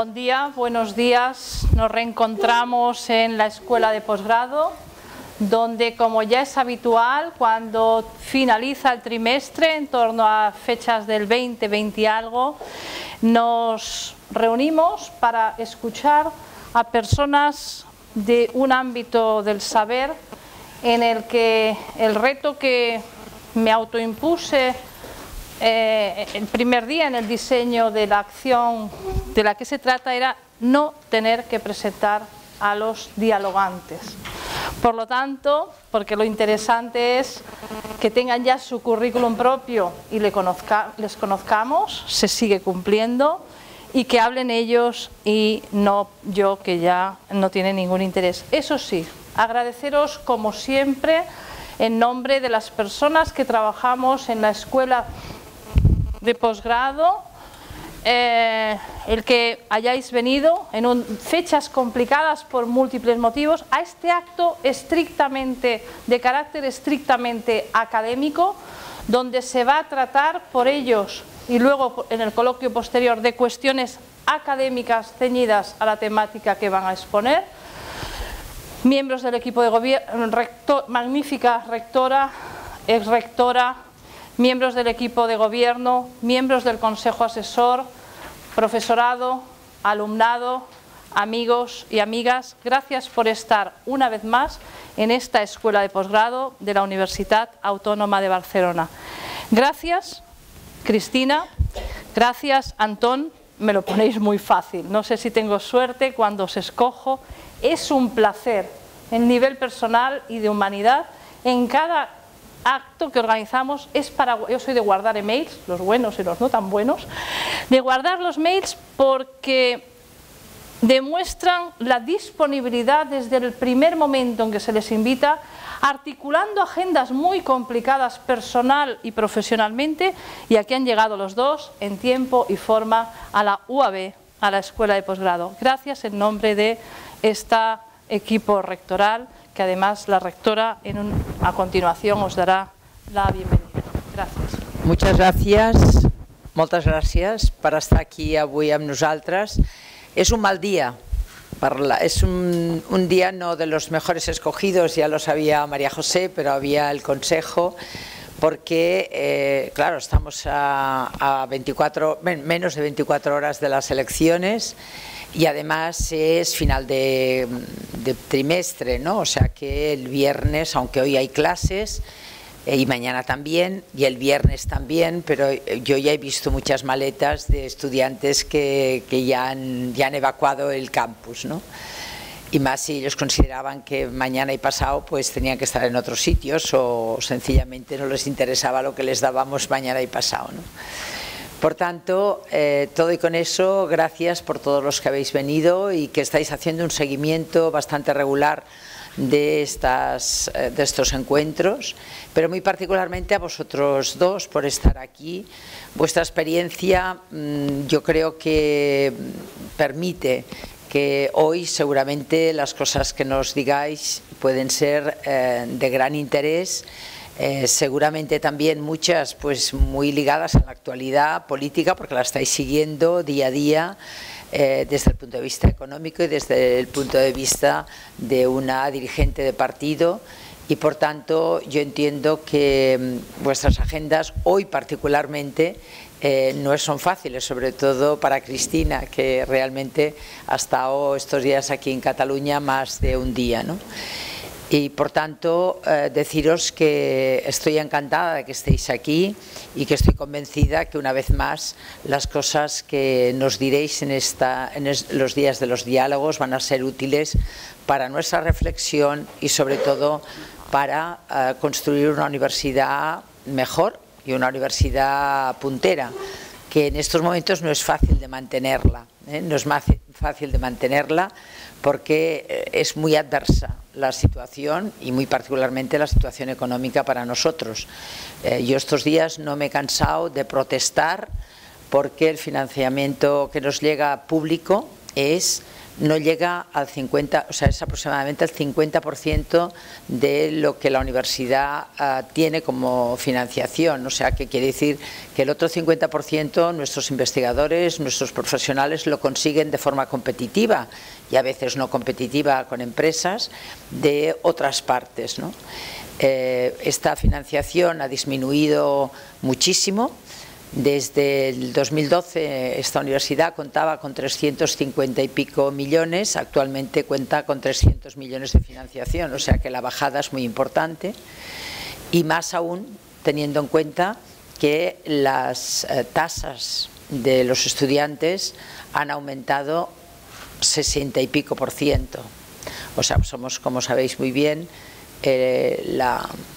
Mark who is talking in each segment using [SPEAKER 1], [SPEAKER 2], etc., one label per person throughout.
[SPEAKER 1] Buen día, buenos días. Nos reencontramos en la escuela de posgrado, donde como ya es habitual, cuando finaliza el trimestre, en torno a fechas del 20, 20 y algo, nos reunimos para escuchar a personas de un ámbito del saber en el que el reto que me autoimpuse eh, el primer día en el diseño de la acción de la que se trata era no tener que presentar a los dialogantes. Por lo tanto, porque lo interesante es que tengan ya su currículum propio y les conozcamos, se sigue cumpliendo y que hablen ellos y no yo que ya no tiene ningún interés. Eso sí, agradeceros como siempre en nombre de las personas que trabajamos en la escuela de posgrado, eh, el que hayáis venido en fechas complicadas por múltiples motivos a este acto estrictamente de carácter estrictamente académico, donde se va a tratar por ellos y luego en el coloquio posterior de cuestiones académicas ceñidas a la temática que van a exponer. Miembros del equipo de gobierno, magnífica rectora, ex rectora, miembros del equipo de gobierno, miembros del consejo asesor, profesorado, alumnado, amigos y amigas, gracias por estar una vez más en esta escuela de posgrado de la Universidad Autónoma de Barcelona. Gracias, Cristina, gracias, Antón, me lo ponéis muy fácil, no sé si tengo suerte cuando os escojo, es un placer en nivel personal y de humanidad en cada acto que organizamos es para, yo soy de guardar emails, los buenos y los no tan buenos, de guardar los mails porque demuestran la disponibilidad desde el primer momento en que se les invita, articulando agendas muy complicadas personal y profesionalmente, y aquí han llegado los dos en tiempo y forma a la UAB, a la Escuela de Posgrado. Gracias en nombre de este equipo rectoral que además la rectora en a continuación os dará la bienvenida. Gràcies.
[SPEAKER 2] Muchas gracias, moltes gràcies per estar aquí avui amb nosaltres. És un mal dia, es un, un, día no de los mejores escogidos, ya lo sabía María José, pero había el consejo, porque, eh, claro, estamos a, a 24, menos de 24 horas de las elecciones y además es final de, trimestre, ¿no? O sea que el viernes, aunque hoy hay clases, eh, y mañana también, y el viernes también, pero yo ya he visto muchas maletas de estudiantes que, ya, han, ya han evacuado el campus, ¿no? Y más si ellos consideraban que mañana y pasado pues tenían que estar en otros sitios o sencillamente no les interesaba lo que les dábamos mañana y pasado, ¿no? Por tanto, eh, todo y con eso, gracias por todos los que habéis venido y que estáis haciendo un seguimiento bastante regular de, estas, eh, de estos encuentros, pero muy particularmente a vosotros dos por estar aquí. Vuestra experiencia mm, yo creo que permite que hoy seguramente las cosas que nos digáis pueden ser eh, de gran interés eh, seguramente también muchas pues muy ligadas a la actualidad política porque la estáis siguiendo día a día eh, desde el punto de vista económico y desde el punto de vista de una dirigente de partido y por tanto yo entiendo que mm, vuestras agendas hoy particularmente eh, no son fáciles, sobre todo para Cristina, que realmente ha estado estos días aquí en Cataluña más de un día. ¿no? Y por tanto eh, deciros que estoy encantada de que estéis aquí y que estoy convencida que una vez más las cosas que nos diréis en, esta, en los días de los diálogos van a ser útiles para nuestra reflexión y sobre todo para eh, construir una universidad mejor y una universidad puntera que en estos momentos no es fácil de mantenerla, ¿eh? no es fácil de mantenerla porque es muy adversa la situación y muy particularmente la situación económica para nosotros. Eh, yo estos días no me he cansado de protestar porque el financiamiento que nos llega público es no llega al 50, o sea, es aproximadamente el 50% de lo que la universidad ah, tiene como financiación. O sea, que quiere decir que el otro 50% nuestros investigadores, nuestros profesionales lo consiguen de forma competitiva y a veces no competitiva con empresas de otras partes. Eh, esta financiación ha disminuido muchísimo desde el 2012 esta universidad contaba con 350 y pico millones, actualmente cuenta con 300 millones de financiación, o sea que la bajada es muy importante y más aún teniendo en cuenta que las eh, tasas de los estudiantes han aumentado 60 y pico por ciento. O sea, somos, como sabéis muy bien, eh,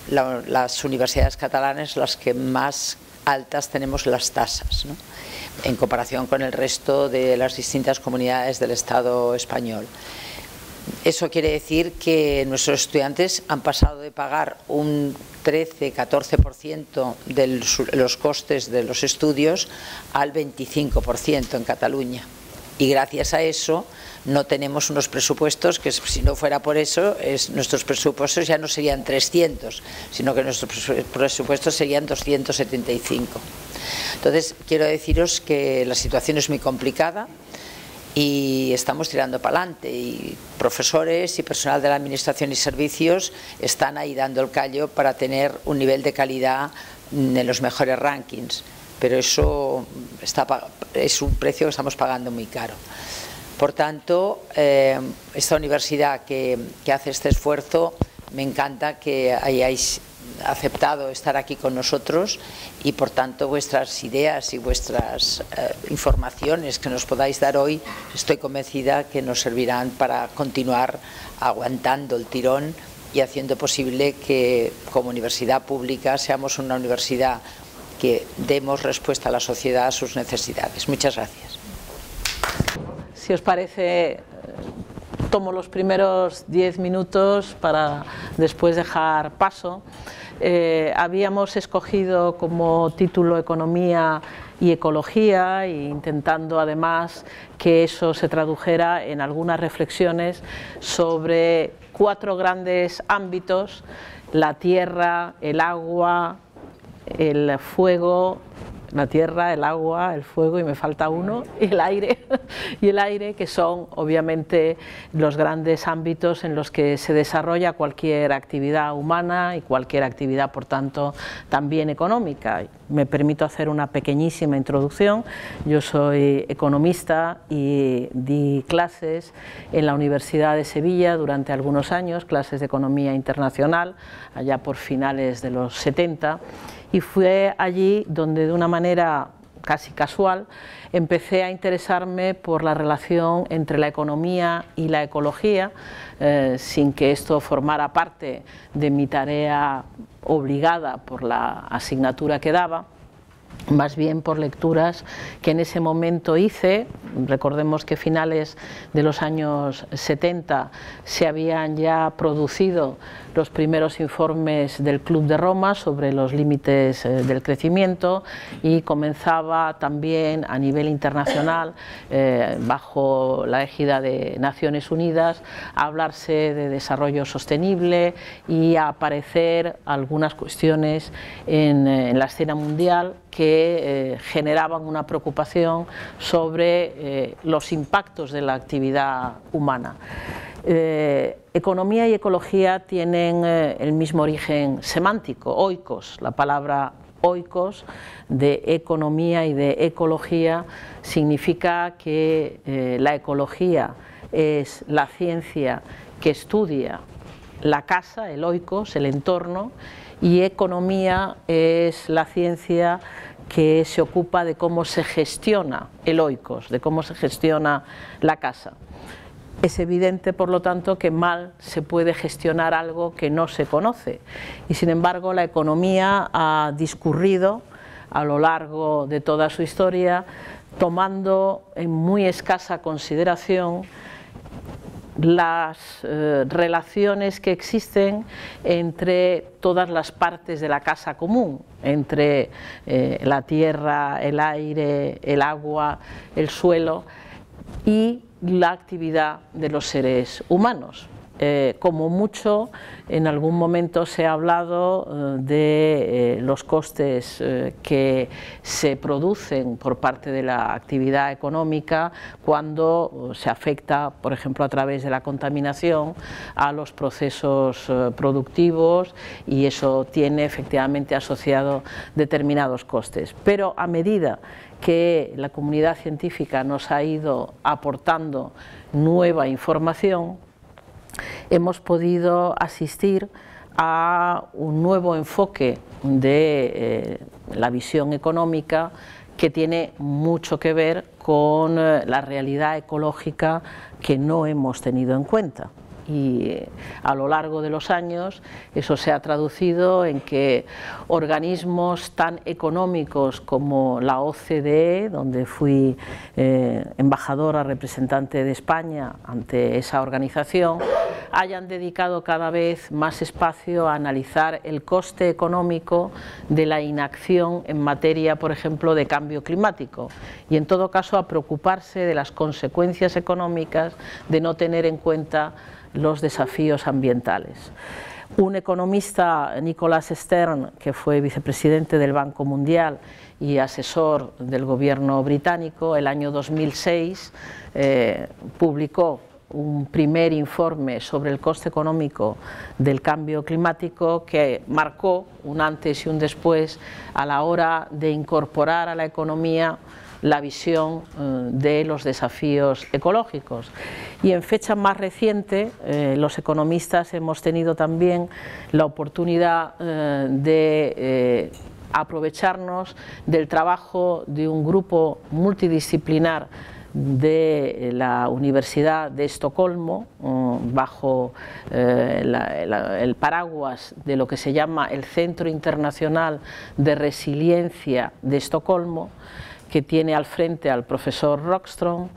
[SPEAKER 2] las universidades catalanas las que más altas tenemos las tasas, en comparación con el resto de las distintas comunidades del Estado español. Eso quiere decir que nuestros estudiantes han pasado de pagar un 13-14% de los costes de los estudios al 25% en Cataluña. Y gracias a eso no tenemos unos presupuestos que si no fuera por eso, es, nuestros presupuestos ya no serían 300, sino que nuestros presupuestos serían 275. Entonces, quiero deciros que la situación es muy complicada y estamos tirando para adelante y profesores y personal de la Administración y Servicios están ahí dando el callo para tener un nivel de calidad en los mejores rankings, pero eso es un precio que estamos pagando muy caro. Por tanto, eh, esta universidad que, hace este esfuerzo, me encanta que hayáis aceptado estar aquí con nosotros y por tanto vuestras ideas y vuestras eh, informaciones que nos podáis dar hoy estoy convencida que nos servirán para continuar aguantando el tirón y haciendo posible que como universidad pública seamos una universidad que demos respuesta a la sociedad a sus necesidades. Muchas gracias.
[SPEAKER 3] Si os parece, tomo los primeros diez minutos para después dejar paso. Eh, habíamos escogido como título Economía y Ecología, e intentando además que eso se tradujera en algunas reflexiones sobre cuatro grandes ámbitos, la tierra, el agua, el fuego la tierra, el agua, el fuego y me falta uno, y el aire, y el aire que son obviamente los grandes ámbitos en los que se desarrolla cualquier actividad humana y cualquier actividad, por tanto, también económica. Me permito hacer una pequeñísima introducción. Yo soy economista y di clases en la Universidad de Sevilla durante algunos años, clases de economía internacional, allá por finales de los 70 y fue allí donde de una manera casi casual empecé a interesarme por la relación entre la economía y la ecología, eh, sin que esto formara parte de mi tarea obligada por la asignatura que daba más bien por lecturas que en ese momento hice. Recordemos que finales de los años 70 se habían ya producido los primeros informes del Club de Roma sobre los límites eh, del crecimiento y comenzaba también a nivel internacional, eh, bajo la égida de Naciones Unidas, a hablarse de desarrollo sostenible y a aparecer algunas cuestiones en, eh, en la escena mundial que generaban una preocupación sobre los impactos de la actividad humana. Eh, economía y ecología tienen eh, el mismo origen semántico, oikos. La palabra oikos de economía y de ecología significa que eh, la ecología es la ciencia que estudia la casa, el oikos, el entorno, y economía es la ciencia que se ocupa de cómo se gestiona el oikos, de cómo se gestiona la casa. Es evidente, por lo tanto, que mal se puede gestionar algo que no se conoce. Y sin embargo, la economía ha discurrido a lo largo de toda su historia, tomando en muy escasa consideración las eh, relaciones que existen entre todas las partes de la casa común, entre eh, la tierra, el aire, el agua, el suelo, y la actividad de los seres humanos. Eh, como mucho, en algún momento se ha hablado eh, de eh, los costes que se producen por parte de la actividad económica cuando se afecta, por ejemplo, a través de la contaminación a los procesos productivos y eso tiene efectivamente asociado determinados costes. Pero a medida que la comunidad científica nos ha ido aportando nueva información, hemos podido asistir a un nuevo enfoque de eh, la visión económica que tiene mucho que ver con eh, la realidad ecológica que no hemos tenido en cuenta y a lo largo de los años eso se ha traducido en que organismos tan económicos como la OCDE, donde fui eh, embajadora representante de España ante esa organización, hayan dedicado cada vez más espacio a analizar el coste económico de la inacción en materia, por ejemplo, de cambio climático. Y en todo caso a preocuparse de las consecuencias económicas de no tener en cuenta los desafíos ambientales. Un economista, Nicolás Stern, que fue vicepresidente del Banco Mundial y asesor del gobierno británico, el año 2006 eh, publicó un primer informe sobre el coste económico del cambio climático que marcó un antes y un después a la hora de incorporar a la economía la visión eh, de los desafíos ecológicos. Y en fecha más reciente, eh, los economistas hemos tenido también la oportunidad eh, de aprovecharnos del trabajo de un grupo multidisciplinar de la Universidad de Estocolmo, bajo el paraguas de lo que se llama el Centro Internacional de Resiliencia de Estocolmo, que tiene al frente al profesor Rockstrom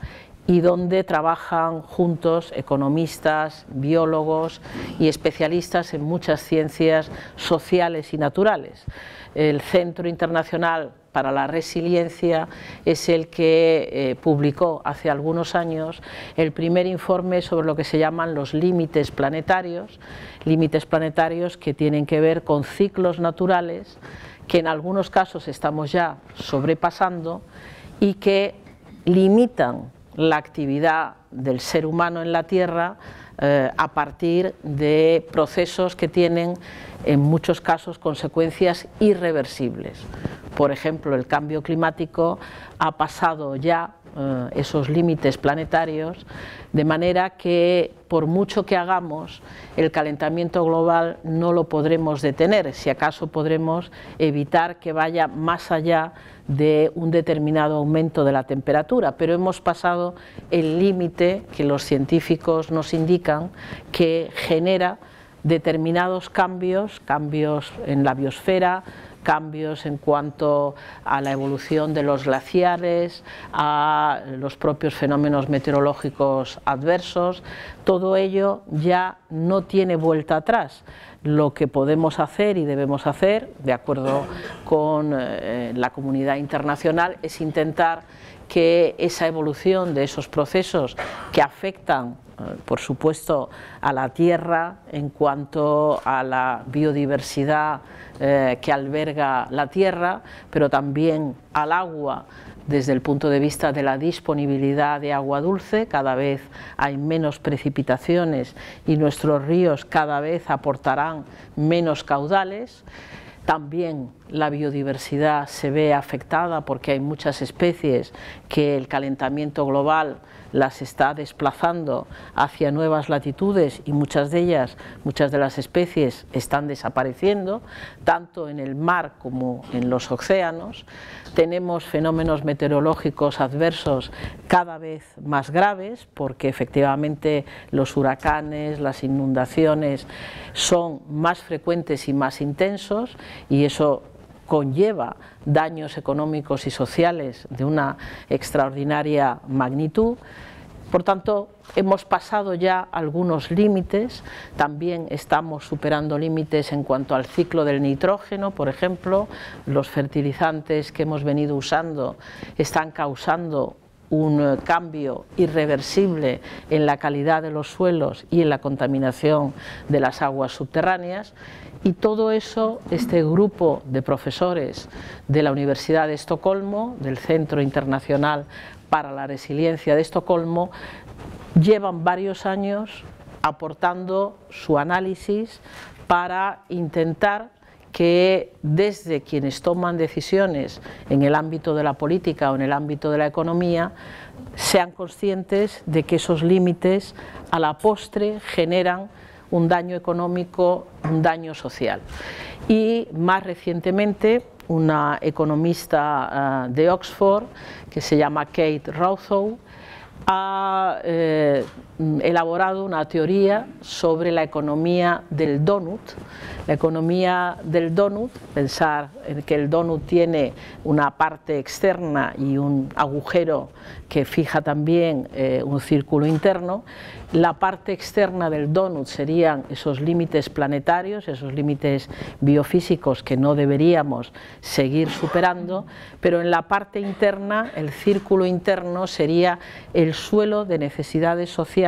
[SPEAKER 3] y donde trabajan juntos economistas, biólogos y especialistas en muchas ciencias sociales y naturales. El Centro Internacional para la Resiliencia es el que eh, publicó hace algunos años el primer informe sobre lo que se llaman los límites planetarios, límites planetarios que tienen que ver con ciclos naturales que en algunos casos estamos ya sobrepasando y que limitan la actividad del ser humano en la Tierra eh, a partir de procesos que tienen en muchos casos consecuencias irreversibles. Por ejemplo, el cambio climático ha pasado ya eh, esos límites planetarios, de manera que por mucho que hagamos, el calentamiento global no lo podremos detener, si acaso podremos evitar que vaya más allá de un determinado aumento de la temperatura, pero hemos pasado el límite que los científicos nos indican que genera determinados cambios, cambios en la biosfera, cambios en cuanto a la evolución de los glaciares, a los propios fenómenos meteorológicos adversos, todo ello ya no tiene vuelta atrás. Lo que podemos hacer y debemos hacer, de acuerdo con eh, la comunidad internacional, es intentar que esa evolución de esos procesos que afectan por supuesto, a la tierra en cuanto a la biodiversidad eh, que alberga la tierra, pero también al agua desde el punto de vista de la disponibilidad de agua dulce, cada vez hay menos precipitaciones y nuestros ríos cada vez aportarán menos caudales. También la biodiversidad se ve afectada porque hay muchas especies que el calentamiento global las está desplazando hacia nuevas latitudes y muchas de ellas, muchas de las especies están desapareciendo, tanto en el mar como en los océanos. Tenemos fenómenos meteorológicos adversos cada vez más graves porque efectivamente los huracanes, las inundaciones son más frecuentes y más intensos y eso conlleva daños económicos y sociales de una extraordinaria magnitud. Por tanto, hemos pasado ya algunos límites, también estamos superando límites en cuanto al ciclo del nitrógeno, por ejemplo, los fertilizantes que hemos venido usando están causando un eh, cambio irreversible en la calidad de los suelos y en la contaminación de las aguas subterráneas. Y todo eso, este grupo de profesores de la Universidad de Estocolmo, del Centro Internacional para la Resiliencia de Estocolmo, llevan varios años aportando su análisis para intentar que desde quienes toman decisiones en el ámbito de la política o en el ámbito de la economía sean conscientes de que esos límites a la postre generan un daño económico, un daño social. Y más recientemente, una economista ah, de Oxford, que se llama Kate Routhow, ha eh, elaborado una teoría sobre la economía del donut. La economía del donut, pensar en que el donut tiene una parte externa y un agujero que fija también eh, un círculo interno, la parte externa del donut serían esos límites planetarios, esos límites biofísicos que no deberíamos seguir superando, pero en la parte interna, el círculo interno sería el suelo de necesidades sociales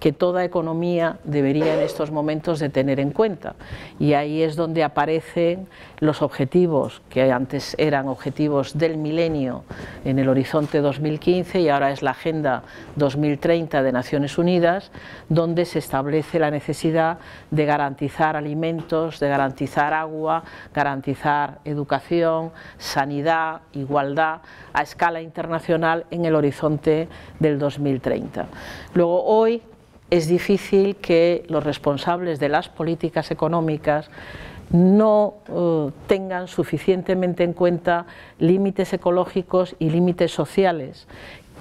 [SPEAKER 3] que toda economía debería en estos momentos de tener en cuenta. Y ahí es donde aparecen los objetivos que antes eran objetivos del milenio en el horizonte 2015 y ahora es la Agenda 2030 de Naciones Unidas donde se establece la necesidad de garantizar alimentos, de garantizar agua, garantizar educación, sanidad, igualdad a escala internacional en el horizonte del 2030. Luego, hoy es difícil que los responsables de las políticas económicas no eh, tengan suficientemente en cuenta límites ecológicos y límites sociales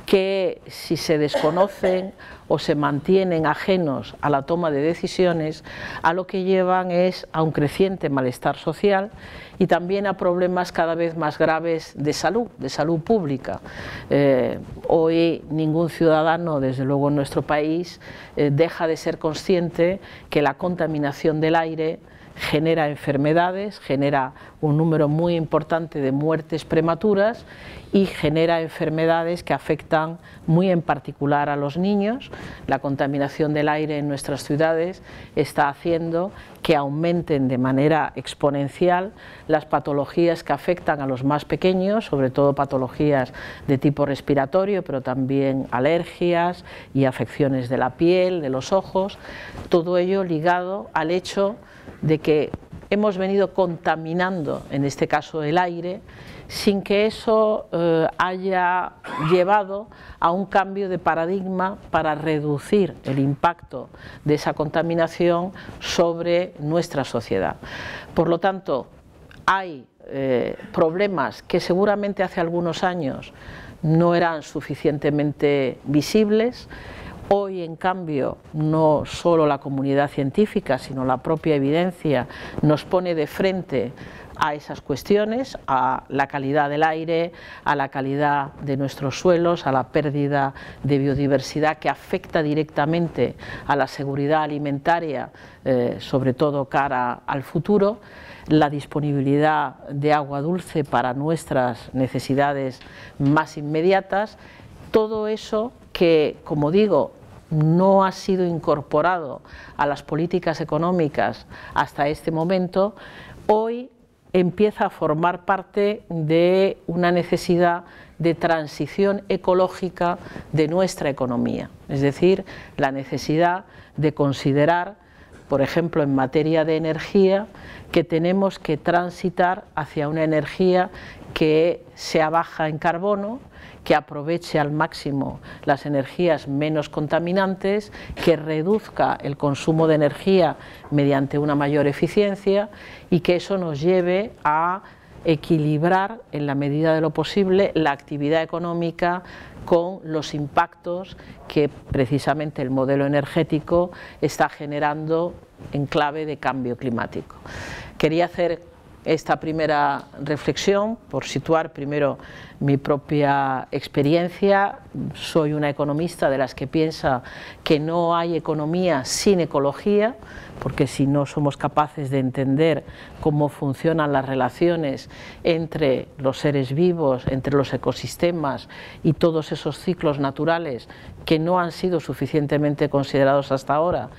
[SPEAKER 3] que si se desconocen o se mantienen ajenos a la toma de decisiones, a lo que llevan es a un creciente malestar social y también a problemas cada vez más graves de salud, de salud pública. Eh, hoy ningún ciudadano, desde luego en nuestro país, eh, deja de ser consciente que la contaminación del aire genera enfermedades, genera un número muy importante de muertes prematuras y genera enfermedades que afectan muy en particular a los niños. La contaminación del aire en nuestras ciudades está haciendo que aumenten de manera exponencial las patologías que afectan a los más pequeños, sobre todo patologías de tipo respiratorio, pero también alergias y afecciones de la piel, de los ojos, todo ello ligado al hecho de que hemos venido contaminando, en este caso el aire, sin que eso eh, haya llevado a un cambio de paradigma para reducir el impacto de esa contaminación sobre nuestra sociedad. Por lo tanto, hay eh, problemas que seguramente hace algunos años no eran suficientemente visibles, Hoy, en cambio, no solo la comunidad científica, sino la propia evidencia nos pone de frente a esas cuestiones, a la calidad del aire, a la calidad de nuestros suelos, a la pérdida de biodiversidad que afecta directamente a la seguridad alimentaria, eh, sobre todo cara al futuro, la disponibilidad de agua dulce para nuestras necesidades más inmediatas, todo eso que, como digo, no ha sido incorporado a las políticas económicas hasta este momento, hoy empieza a formar parte de una necesidad de transición ecológica de nuestra economía, es decir, la necesidad de considerar, por ejemplo, en materia de energía, que tenemos que transitar hacia una energía que sea baja en carbono, que aproveche al máximo las energías menos contaminantes, que reduzca el consumo de energía mediante una mayor eficiencia y que eso nos lleve a equilibrar en la medida de lo posible la actividad económica con los impactos que precisamente el modelo energético está generando en clave de cambio climático. Quería hacer esta primera reflexión, por situar primero mi propia experiencia. Soy una economista de las que piensa que no hay economía sin ecología, porque si no somos capaces de entender cómo funcionan las relaciones entre los seres vivos, entre los ecosistemas y todos esos ciclos naturales que no han sido suficientemente considerados hasta ahora,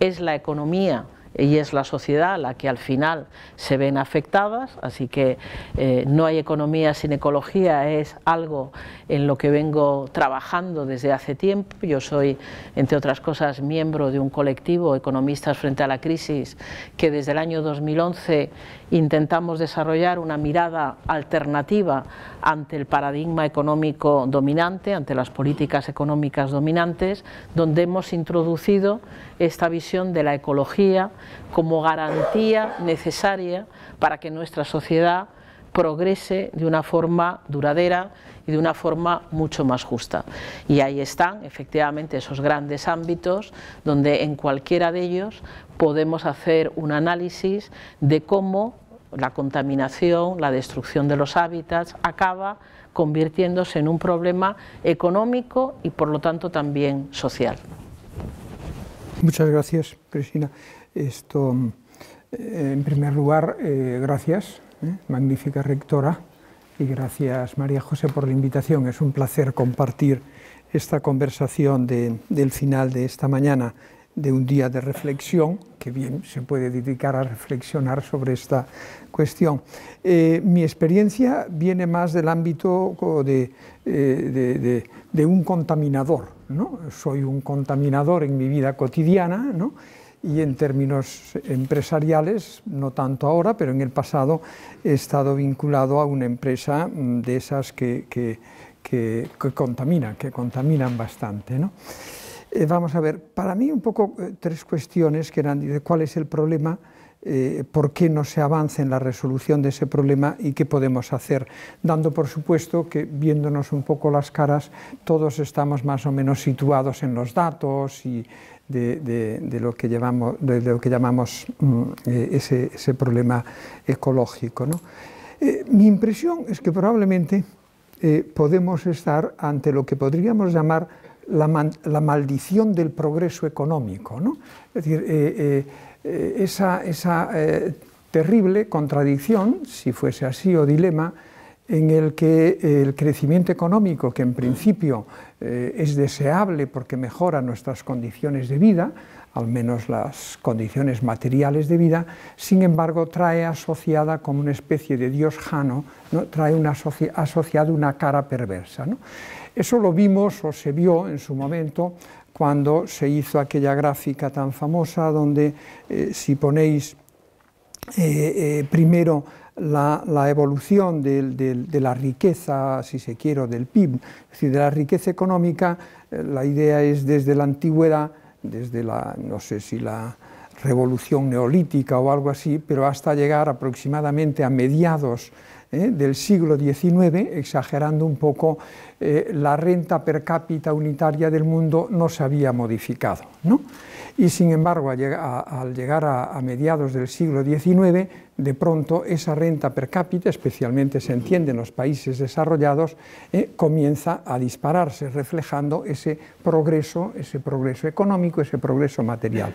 [SPEAKER 3] es la economía y es la sociedad la que al final se ven afectadas, así que eh, no hay economía sin ecología, es algo en lo que vengo trabajando desde hace tiempo. Yo soy, entre otras cosas, miembro de un colectivo, Economistas frente a la Crisis, que desde el año 2011 intentamos desarrollar una mirada alternativa ante el paradigma económico dominante, ante las políticas económicas dominantes, donde hemos introducido esta visión de la ecología como garantía necesaria para que nuestra sociedad progrese de una forma duradera y de una forma mucho más justa. Y ahí están efectivamente esos grandes ámbitos donde en cualquiera de ellos podemos hacer un análisis de cómo la contaminación, la destrucción de los hábitats acaba convirtiéndose en un problema económico y por lo tanto también social.
[SPEAKER 4] Muchas gracias, Cristina. Esto, eh, en primer lugar, eh, gracias, eh, magnífica rectora, y gracias María José por la invitación. Es un placer compartir esta conversación del final de esta mañana de un día de reflexión, que bien se puede dedicar a reflexionar sobre esta cuestión. mi experiencia viene más del ámbito de, de un contaminador. ¿no? Soy un contaminador en mi vida cotidiana, ¿no? Y en términos empresariales, no tanto ahora, pero en el pasado he estado vinculado a una empresa mm, de esas que, que, que, contaminan, que contaminan bastante. ¿no? Eh, vamos a ver, para mí un poco eh, tres cuestiones que eran de cuál es el problema, eh, por qué no se avanza en la resolución de ese problema y qué podemos hacer, dando por supuesto que viéndonos un poco las caras, todos estamos más o menos situados en los datos y de, lo, que llamamos, de lo que llamamos eh, ese, ese, problema ecológico. ¿no? Eh, mi impresión es que probablemente eh, podemos estar ante lo que podríamos llamar la, la maldición del progreso económico. ¿no? Es decir, esa, esa terrible contradicción, si fuese así, o dilema, en el que el crecimiento económico, que en principio eh, es deseable porque mejora nuestras condiciones de vida, al menos las condiciones materiales de vida, sin embargo trae asociada como una especie de dios jano, ¿no? trae una asociada una cara perversa. Eso lo vimos o se vio en su momento cuando se hizo aquella gráfica tan famosa donde eh, si ponéis eh, primero la, evolución de la riqueza, si se quiere, del PIB, es decir, de la riqueza económica, eh, la idea es desde la antigüedad, desde la, no sé si la revolución neolítica o algo así, pero hasta llegar aproximadamente a mediados eh, del siglo XIX, exagerando un poco, eh, la renta per cápita unitaria del mundo no se había modificado. ¿no? Y sin embargo, al llegar a, mediados del siglo XIX, de pronto esa renta per cápita, especialmente se entiende en los países desarrollados, eh, comienza a dispararse, reflejando ese progreso, ese progreso económico, ese progreso material.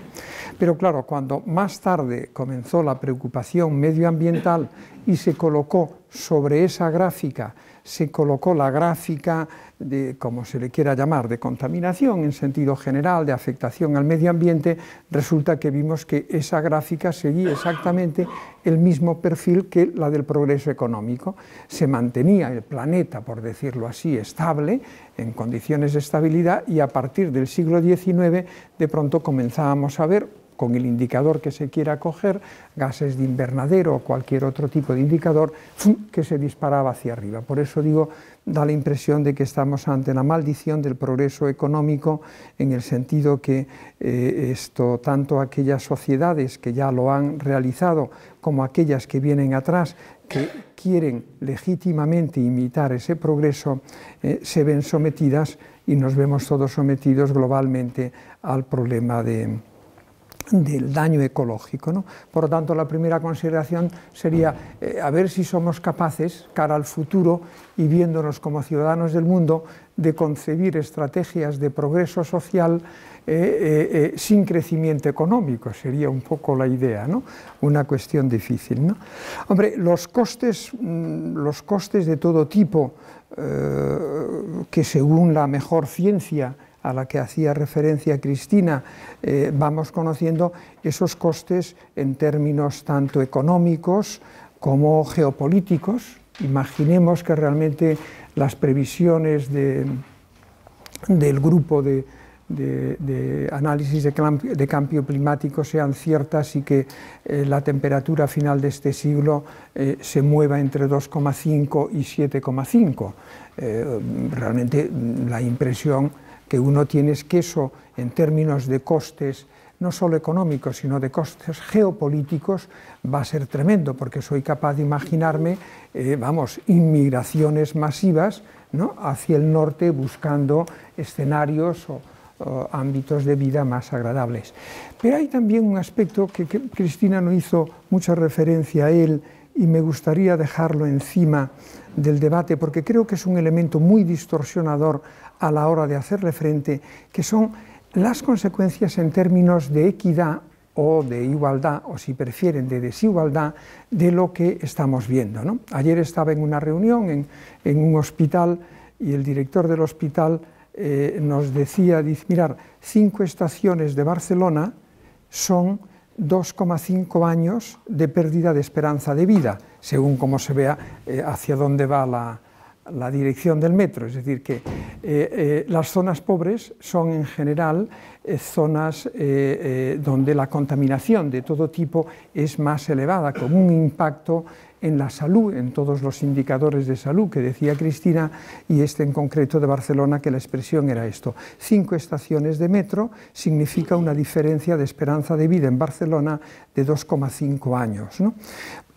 [SPEAKER 4] Pero claro, cuando más tarde comenzó la preocupación medioambiental y se colocó sobre esa gráfica, se colocó la gráfica de, como se le quiera llamar, de contaminación en sentido general, de afectación al medio ambiente, resulta que vimos que esa gráfica seguía exactamente el mismo perfil que la del progreso económico. Se mantenía el planeta, por decirlo así, estable, en condiciones de estabilidad, y a partir del siglo XIX de pronto comenzábamos a ver con el indicador que se quiera coger, gases de invernadero o cualquier otro tipo de indicador, que se disparaba hacia arriba. Por eso digo, da la impresión de que estamos ante la maldición del progreso económico en el sentido que eh, esto, tanto aquellas sociedades que ya lo han realizado como aquellas que vienen atrás, que quieren legítimamente imitar ese progreso, eh, se ven sometidas y nos vemos todos sometidos globalmente al problema de, del daño ecológico. ¿no? Por lo tanto, la primera consideración sería eh, a ver si somos capaces, cara al futuro y viéndonos como ciudadanos del mundo, de concebir estrategias de progreso social eh, eh, sin crecimiento económico, sería un poco la idea, ¿no? una cuestión difícil. ¿no? Hombre, los costes, mm, los costes de todo tipo, que según la mejor ciencia, a la que hacía referencia Cristina, eh, vamos conociendo esos costes en términos tanto económicos como geopolíticos. Imaginemos que realmente las previsiones del grupo de, análisis de, cambio climático sean ciertas y que eh, la temperatura final de este siglo eh, se mueva entre 2,5 y 7,5. realmente la impresión que uno tiene es que eso, en términos de costes, no solo económicos, sino de costes geopolíticos, va a ser tremendo, porque soy capaz de imaginarme, eh, vamos, inmigraciones masivas ¿no? hacia el norte buscando escenarios o, ámbitos de vida más agradables. Pero hay también un aspecto que, que Cristina no hizo mucha referencia a él y me gustaría dejarlo encima del debate porque creo que es un elemento muy distorsionador a la hora de hacerle frente, que son las consecuencias en términos de equidad o de igualdad, o si prefieren de desigualdad, de lo que estamos viendo. Ayer estaba en una reunión en, un hospital y el director del hospital eh, nos decía, dice, mirar, cinco estaciones de Barcelona son 2,5 años de pérdida de esperanza de vida, según cómo se vea eh, hacia dónde va la, la dirección del metro, es decir, que eh, eh, las zonas pobres son en general eh, zonas donde la contaminación de todo tipo es más elevada, con un impacto en la salud, en todos los indicadores de salud que decía Cristina, y este en concreto de Barcelona, que la expresión era esto. Cinco estaciones de metro significa una diferencia de esperanza de vida en Barcelona de 2,5 años.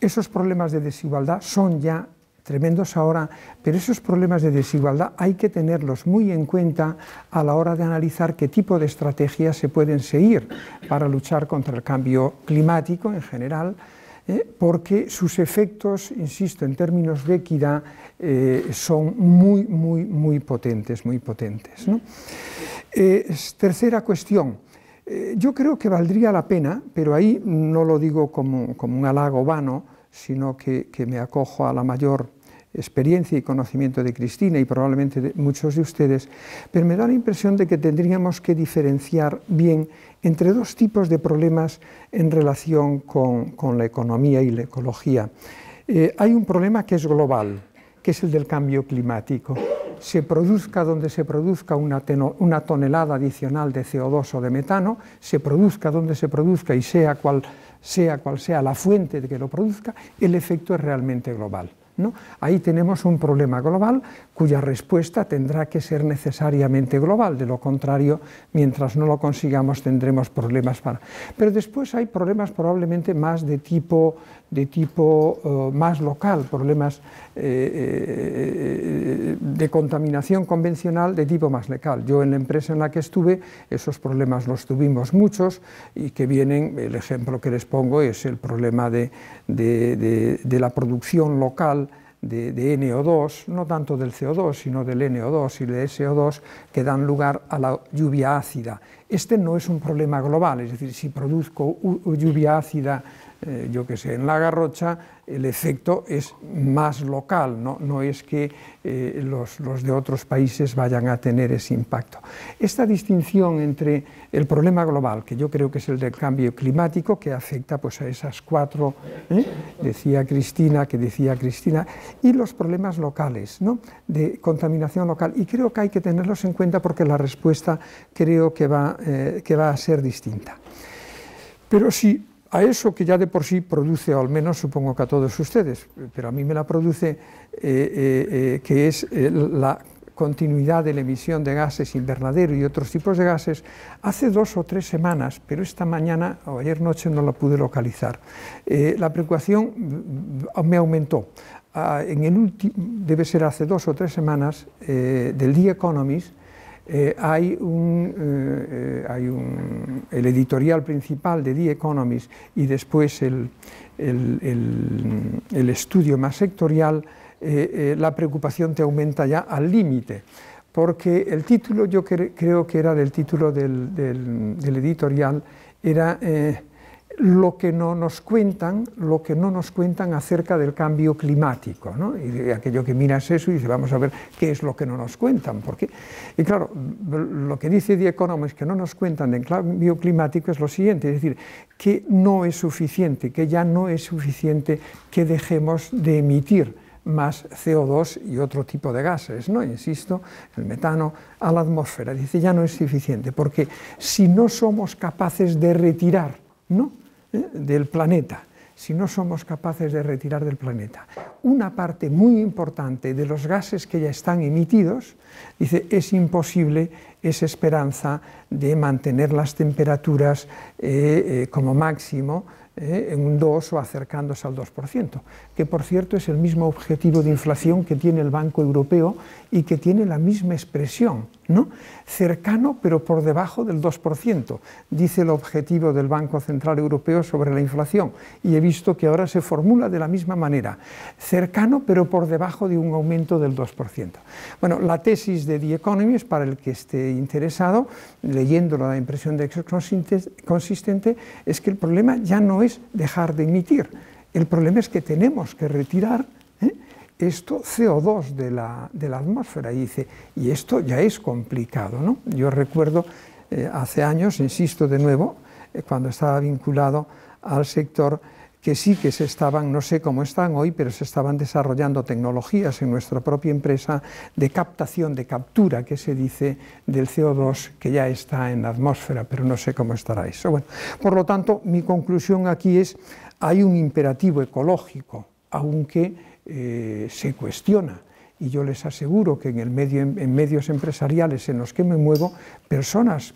[SPEAKER 4] Esos problemas de desigualdad son ya tremendos ahora, pero esos problemas de desigualdad hay que tenerlos muy en cuenta a la hora de analizar qué tipo de estrategias se pueden seguir para luchar contra el cambio climático en general, ¿eh? porque sus efectos, insisto, en términos de equidad, eh, son muy, muy, muy potentes, muy potentes. Eh, tercera cuestión. yo creo que valdría la pena, pero ahí no lo digo como, como un halago vano, sino que, me acojo a la mayor experiencia y conocimiento de Cristina y probablemente de muchos de ustedes, pero me da la impresión de que tendríamos que diferenciar bien entre dos tipos de problemas en relación con, la economía y la ecología. Eh, hay un problema que es global, que es el del cambio climático. Se produzca donde se produzca una, tonelada adicional de CO2 o de metano, se produzca donde se produzca y sea cual sea cual sea la fuente de que lo produzca, el efecto es realmente global. Ahí tenemos un problema global cuya respuesta tendrá que ser necesariamente global, de lo contrario, mientras no lo consigamos tendremos problemas para... Pero después hay problemas probablemente más de tipo, de tipo eh, más local, problemas eh, eh, de contaminación convencional de tipo más local. Yo en la empresa en la que estuve, esos problemas los tuvimos muchos y que vienen, el ejemplo que les pongo es el problema de, de la producción local de, NO2, no tanto del CO2, sino del NO2 y del SO2, que dan lugar a la lluvia ácida. Este no es un problema global, es decir, si produzco lluvia ácida eh, yo que sé, en la garrocha el efecto es más local, no, es que eh, los, de otros países vayan a tener ese impacto. Esta distinción entre el problema global, que yo creo que es el del cambio climático, que afecta pues, a esas cuatro, ¿eh? decía Cristina, que decía Cristina, y los problemas locales, ¿no? de contaminación local, y creo que hay que tenerlos en cuenta porque la respuesta creo que va, que va a ser distinta. Pero si a eso que ya de por sí produce, o al menos supongo que a todos ustedes, pero a mí me la produce, eh, eh, eh, que es la continuidad de la emisión de gases invernadero y otros tipos de gases, hace dos o tres semanas, pero esta mañana o ayer noche no la pude localizar, la preocupación mm, me aumentó. Ah, en el debe ser hace dos o tres semanas, del The Economist, Eh, hay, un, eh, hay un, el editorial principal de The Economist y después el, el, el, estudio más sectorial, la preocupación te aumenta ya al límite. Porque el título, yo creo que era del título del, del, del editorial, era lo que no nos cuentan, lo que no nos cuentan acerca del cambio climático, ¿no? y aquello que miras eso y dice, vamos a ver qué es lo que no nos cuentan, porque, y claro, lo que dice The Economist que no nos cuentan del cambio climático es lo siguiente, es decir, que no es suficiente, que ya no es suficiente que dejemos de emitir más CO2 y otro tipo de gases, ¿no? insisto, el metano a la atmósfera. Dice, ya no es suficiente, porque si no somos capaces de retirar ¿no? ¿Eh? del planeta, si no somos capaces de retirar del planeta una parte muy importante de los gases que ya están emitidos, dice, es imposible esa esperanza de mantener las temperaturas eh, eh, como máximo en un 2 o acercándose al 2%, que por cierto es el mismo objetivo de inflación que tiene el Banco Europeo y que tiene la misma expresión, ¿no? cercano pero por debajo del 2%, dice el objetivo del Banco Central Europeo sobre la inflación, y he visto que ahora se formula de la misma manera, cercano pero por debajo de un aumento del 2%. Bueno, la tesis de The Economist, para el que esté interesado, leyéndolo la impresión de consistente, es que el problema ya no es dejar de emitir, el problema es que tenemos que retirar ¿eh? esto CO2 de la, de la, atmósfera. Y dice, y esto ya es complicado. ¿no? Yo recuerdo eh, hace años, insisto de nuevo, eh, cuando estaba vinculado al sector, que sí que se estaban, no sé cómo están hoy, pero se estaban desarrollando tecnologías en nuestra propia empresa de captación, de captura, que se dice, del CO2 que ya está en la atmósfera, pero no sé cómo estará eso. Bueno, por lo tanto, mi conclusión aquí es, hay un imperativo ecológico, aunque eh, se cuestiona. Y yo les aseguro que en, el medio, en medios empresariales en los que me muevo, personas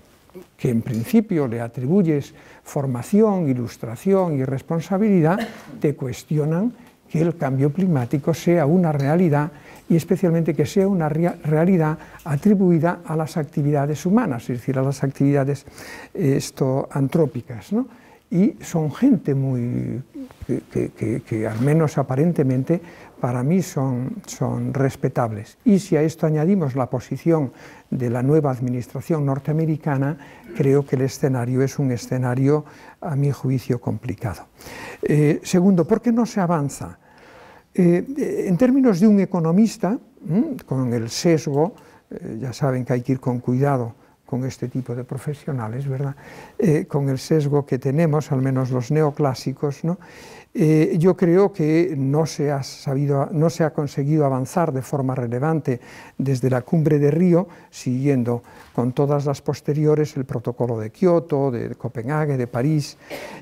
[SPEAKER 4] que en principio le atribuyes formación, ilustración y responsabilidad, te cuestionan que el cambio climático sea una realidad y especialmente que sea una realidad atribuida a las actividades humanas, es decir, a las actividades esto, antrópicas. ¿no? Y son gente muy que, al menos aparentemente para mí son, respetables. Y si a esto añadimos la posición de la nueva administración norteamericana, creo que el escenario es un escenario, a mi juicio, complicado. Eh, segundo, ¿por qué no se avanza? Eh, en términos de un economista, con el sesgo, eh, ya saben que hay que ir con cuidado con este tipo de profesionales, ¿verdad? con el sesgo que tenemos, al menos los neoclásicos, ¿no? Eh, yo creo que no se, ha sabido, no se ha conseguido avanzar de forma relevante desde la cumbre de Río, siguiendo con todas las posteriores el protocolo de Kioto, de Copenhague, de París.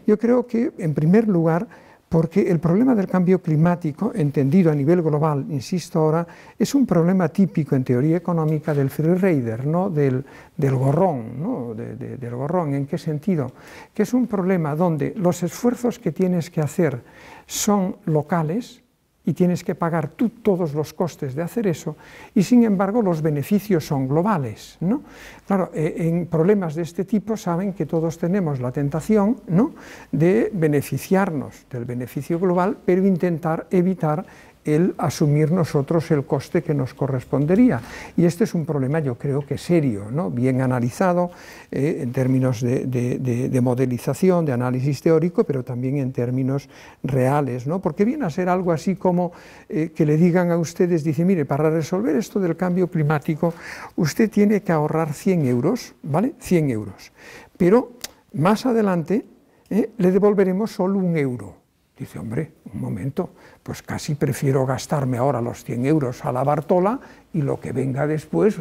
[SPEAKER 4] Yo creo que, en primer lugar, porque el problema del cambio climático, entendido a nivel global, insisto ahora, es un problema típico en teoría económica del free rider, ¿no? del, gorrón. ¿no? del gorrón. ¿En qué sentido? Que es un problema donde los esfuerzos que tienes que hacer son locales, y tienes que pagar tú todos los costes de hacer eso, y sin embargo los beneficios son globales. ¿no? Claro, eh, en problemas de este tipo saben que todos tenemos la tentación ¿no? de beneficiarnos del beneficio global, pero intentar evitar el asumir nosotros el coste que nos correspondería. Y este es un problema yo creo que serio, ¿no? bien analizado eh, en términos de, modelización, de análisis teórico, pero también en términos reales, ¿no? porque viene a ser algo así como eh, que le digan a ustedes, dice, mire, para resolver esto del cambio climático, usted tiene que ahorrar 100 euros, ¿vale? 100 euros, pero más adelante eh, le devolveremos solo un euro. Dice, hombre, un momento, pues casi prefiero gastarme ahora los 100 euros a la Bartola y lo que venga después,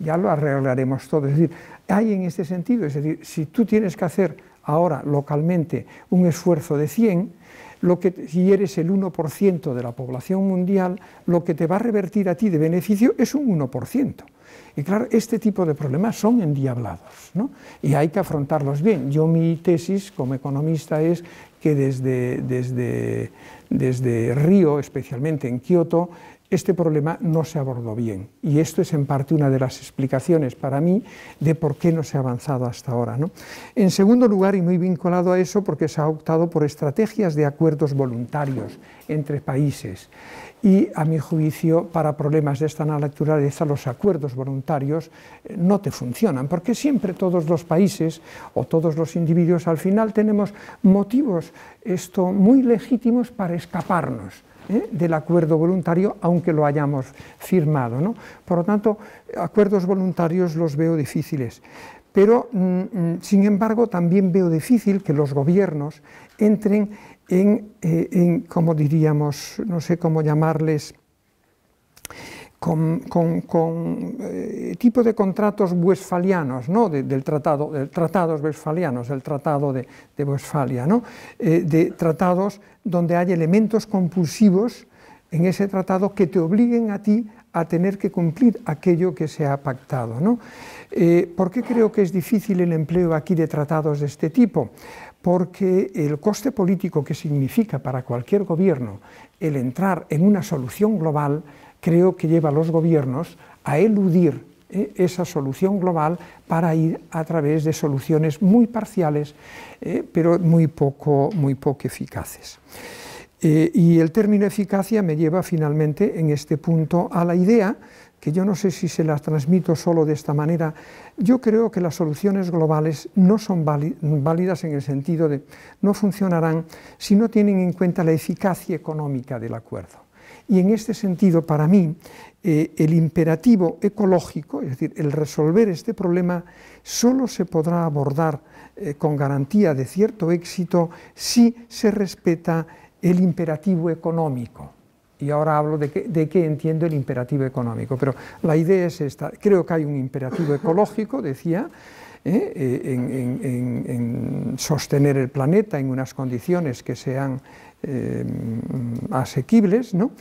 [SPEAKER 4] ya lo arreglaremos todo. Es decir, hay en este sentido, es decir, si tú tienes que hacer ahora localmente un esfuerzo de 100, lo que, si eres el 1% de la población mundial, lo que te va a revertir a ti de beneficio es un 1%. Y claro, este tipo de problemas son endiablados ¿no? y hay que afrontarlos bien. Yo mi tesis como economista es que desde, desde, desde Río, especialmente en Kioto, este problema no se abordó bien. Y esto es en parte una de las explicaciones para mí de por qué no se ha avanzado hasta ahora. En segundo lugar, y muy vinculado a eso, porque se ha optado por estrategias de acuerdos voluntarios entre países. Y a mi juicio, para problemas de esta naturaleza, los acuerdos voluntarios eh, no te funcionan, porque siempre todos los países o todos los individuos al final tenemos motivos esto, muy legítimos para escaparnos ¿eh? del acuerdo voluntario, aunque lo hayamos firmado. Por lo tanto, acuerdos voluntarios los veo difíciles. Pero, mm, mm, sin embargo, también veo difícil que los gobiernos entren en, eh, como diríamos, no sé cómo llamarles, con, eh, tipo de contratos westfalianos, ¿no? del tratado, de tratados westfalianos, el tratado de, Westfalia, ¿no? Eh, de tratados donde hay elementos compulsivos en ese tratado que te obliguen a ti a tener que cumplir aquello que se ha pactado. ¿no? ¿Por qué creo que es difícil el empleo aquí de tratados de este tipo? Porque el coste político que significa para cualquier gobierno el entrar en una solución global, creo que lleva a los gobiernos a eludir eh, esa solución global para ir a través de soluciones muy parciales, eh, pero muy poco, muy poco eficaces. Eh, y el término eficacia me lleva finalmente en este punto a la idea que yo no sé si se las transmito solo de esta manera, yo creo que las soluciones globales no son válidas en el sentido de no funcionarán si no tienen en cuenta la eficacia económica del acuerdo. Y en este sentido, para mí, eh, el imperativo ecológico, es decir, el resolver este problema, solo se podrá abordar eh, con garantía de cierto éxito si se respeta el imperativo económico y ahora hablo de qué, entiendo el imperativo económico, pero la idea es esta, creo que hay un imperativo ecológico, decía, ¿eh? Eh, en, sostener el planeta en unas condiciones que sean eh, asequibles, ¿no?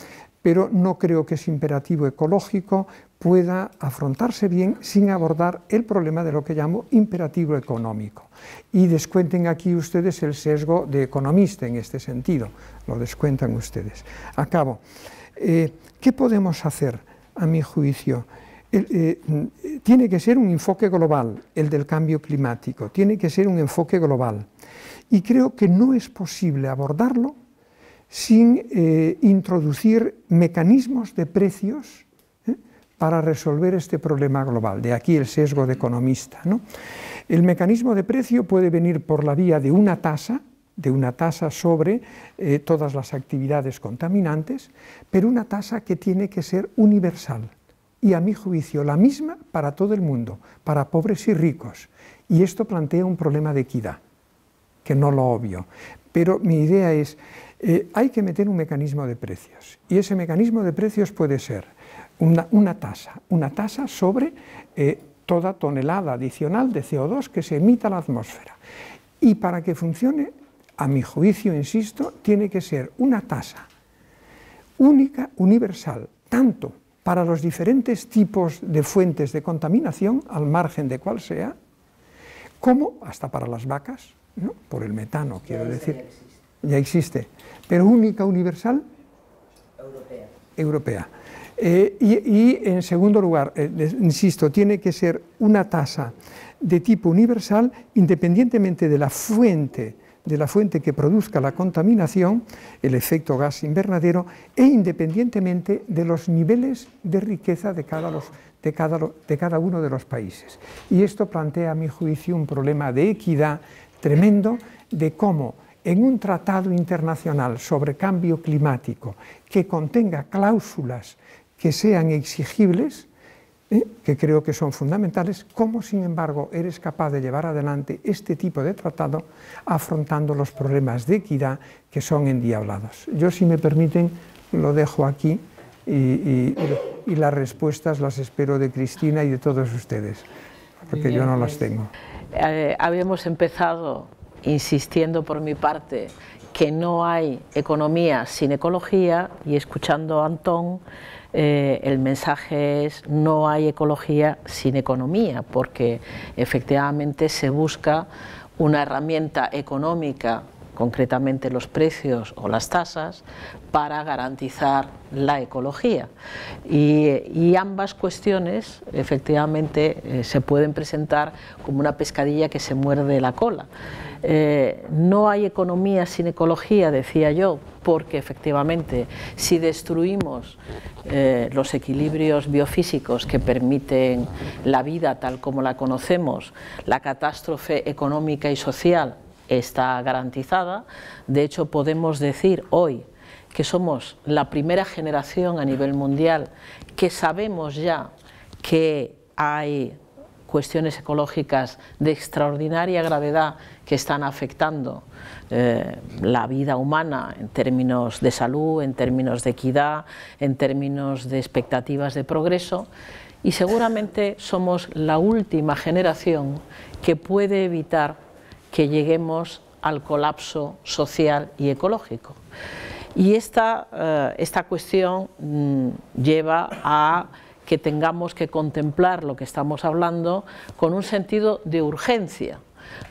[SPEAKER 4] Pero no creo que ese imperativo ecológico pueda afrontarse bien sin abordar el problema de lo que llamo imperativo económico. Y descuenten aquí ustedes el sesgo de economista en este sentido, lo descuentan ustedes. Acabo. Eh, ¿Qué podemos hacer, a mi juicio? Eh, tiene que ser un enfoque global, el del cambio climático, tiene que ser un enfoque global. Y creo que no es posible abordarlo sin eh, introducir mecanismos de precios ¿eh? para resolver este problema global. De aquí el sesgo de economista. El mecanismo de precio puede venir por la vía de una tasa, de una tasa sobre eh, todas las actividades contaminantes, pero una tasa que tiene que ser universal y a mi juicio la misma para todo el mundo, para pobres y ricos. Y esto plantea un problema de equidad, que no lo obvio. Pero mi idea es, eh, hay que meter un mecanismo de precios. Y ese mecanismo de precios puede ser una, tasa, una tasa sobre eh, toda tonelada adicional de CO2 que se emita a la atmósfera. Y para que funcione, a mi juicio, insisto, tiene que ser una tasa única, universal, tanto para los diferentes tipos de fuentes de contaminación, al margen de cual sea, como hasta para las vacas, por el metano, quiero decir. ya existe, pero única, universal, europea. europea. Eh, y, en segundo lugar, eh, insisto, tiene que ser una tasa de tipo universal independientemente de la fuente de la fuente que produzca la contaminación, el efecto gas invernadero, e independientemente de los niveles de riqueza de cada, de cada, de cada uno de los países. Y esto plantea, a mi juicio, un problema de equidad tremendo de cómo en un tratado internacional sobre cambio climático que contenga cláusulas que sean exigibles, ¿eh? que creo que son fundamentales, cómo sin embargo eres capaz de llevar adelante este tipo de tratado afrontando los problemas de equidad que son endiablados. Yo, si me permiten, lo dejo aquí y, las respuestas las espero de Cristina y de todos ustedes, porque yo no las tengo.
[SPEAKER 3] Eh, habíamos empezado insistiendo por mi parte que no hay economía sin ecología y escuchando a Antón, eh, el mensaje es no hay ecología sin economía, porque efectivamente se busca una herramienta económica concretamente los precios o las tasas, para garantizar la ecología. Y, ambas cuestiones efectivamente eh, se pueden presentar como una pescadilla que se muerde la cola. Eh, no hay economía sin ecología, decía yo, porque efectivamente si destruimos eh, los equilibrios biofísicos que permiten la vida tal como la conocemos, la catástrofe económica y social está garantizada. De hecho, podemos decir hoy que somos la primera generación a nivel mundial que sabemos ya que hay cuestiones ecológicas de extraordinaria gravedad que están afectando eh, la vida humana en términos de salud, en términos de equidad, en términos de expectativas de progreso y seguramente somos la última generación que puede evitar que lleguemos al colapso social y ecológico. Y esta, eh, esta cuestión mm, lleva a que tengamos que contemplar lo que estamos hablando con un sentido de urgencia,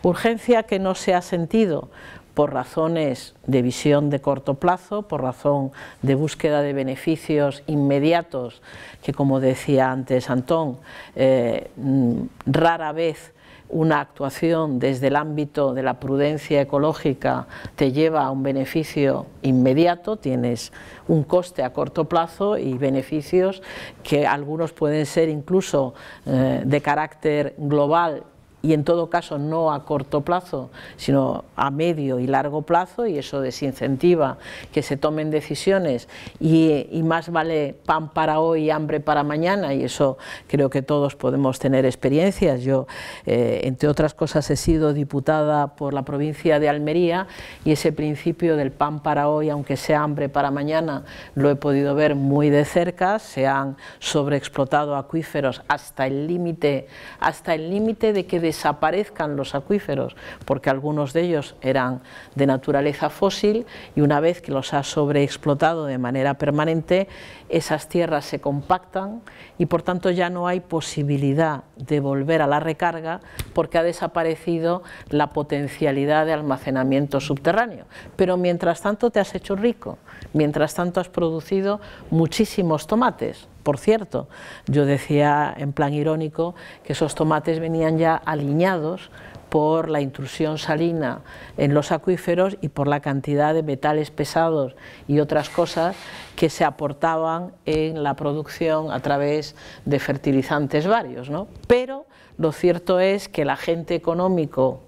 [SPEAKER 3] urgencia que no se ha sentido por razones de visión de corto plazo, por razón de búsqueda de beneficios inmediatos, que como decía antes Antón, eh, mm, rara vez una actuación desde el ámbito de la prudencia ecológica te lleva a un beneficio inmediato, tienes un coste a corto plazo y beneficios que algunos pueden ser incluso eh, de carácter global y en todo caso no a corto plazo, sino a medio y largo plazo, y eso desincentiva que se tomen decisiones y, más vale pan para hoy y hambre para mañana, y eso creo que todos podemos tener experiencias. Yo, eh, entre otras cosas, he sido diputada por la provincia de Almería y ese principio del pan para hoy, aunque sea hambre para mañana, lo he podido ver muy de cerca, se han sobreexplotado acuíferos hasta el límite, hasta el límite de que desaparezcan los acuíferos, porque algunos de ellos eran de naturaleza fósil y una vez que los ha sobreexplotado de manera permanente, esas tierras se compactan y por tanto ya no hay posibilidad de volver a la recarga porque ha desaparecido la potencialidad de almacenamiento subterráneo. Pero mientras tanto te has hecho rico, mientras tanto has producido muchísimos tomates. Por cierto, yo decía en plan irónico que esos tomates venían ya aliñados por la intrusión salina en los acuíferos y por la cantidad de metales pesados y otras cosas que se aportaban en la producción a través de fertilizantes varios. ¿no? Pero lo cierto es que el agente económico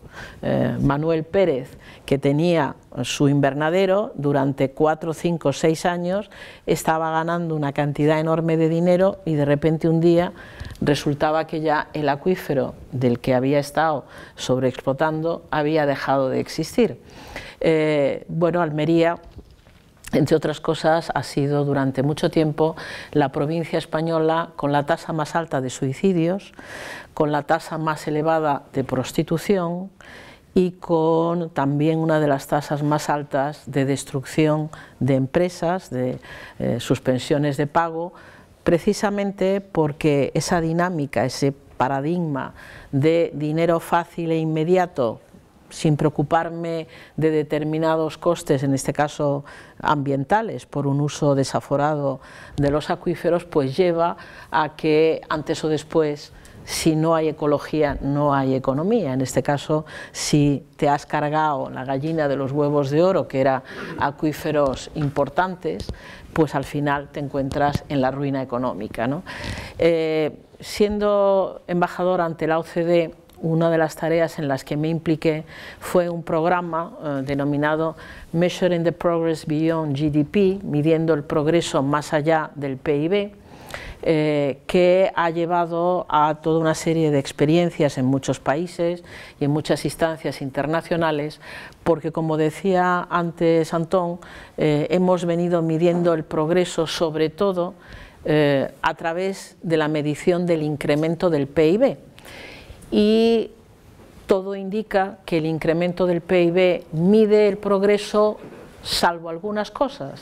[SPEAKER 3] eh, Manuel Pérez, que tenía su invernadero durante cuatro, cinco, seis años, estaba ganando una cantidad enorme de dinero y de repente un día resultaba que ya el acuífero del que había estado sobreexplotando había dejado de existir. Eh, bueno, Almería entre otras cosas, ha sido durante mucho tiempo la provincia española con la tasa más alta de suicidios, con la tasa más elevada de prostitución y con también una de las tasas más altas de destrucción de empresas, de eh, suspensiones de pago, precisamente porque esa dinámica, ese paradigma de dinero fácil e inmediato sin preocuparme de determinados costes, en este caso ambientales, por un uso desaforado de los acuíferos, pues lleva a que antes o después si no hay ecología, no hay economía. En este caso, si te has cargado la gallina de los huevos de oro, que eran acuíferos importantes, pues al final te encuentras en la ruina económica. Eh, siendo embajador ante la OCDE, una de las tareas en las que me impliqué fue un programa eh, denominado Measuring the Progress Beyond GDP, midiendo el progreso más allá del PIB, eh, que ha llevado a toda una serie de experiencias en muchos países y en muchas instancias internacionales, porque como decía antes Antón, eh, hemos venido midiendo el progreso sobre todo a través de la medición del incremento del PIB y todo indica que el incremento del PIB mide el progreso salvo algunas cosas,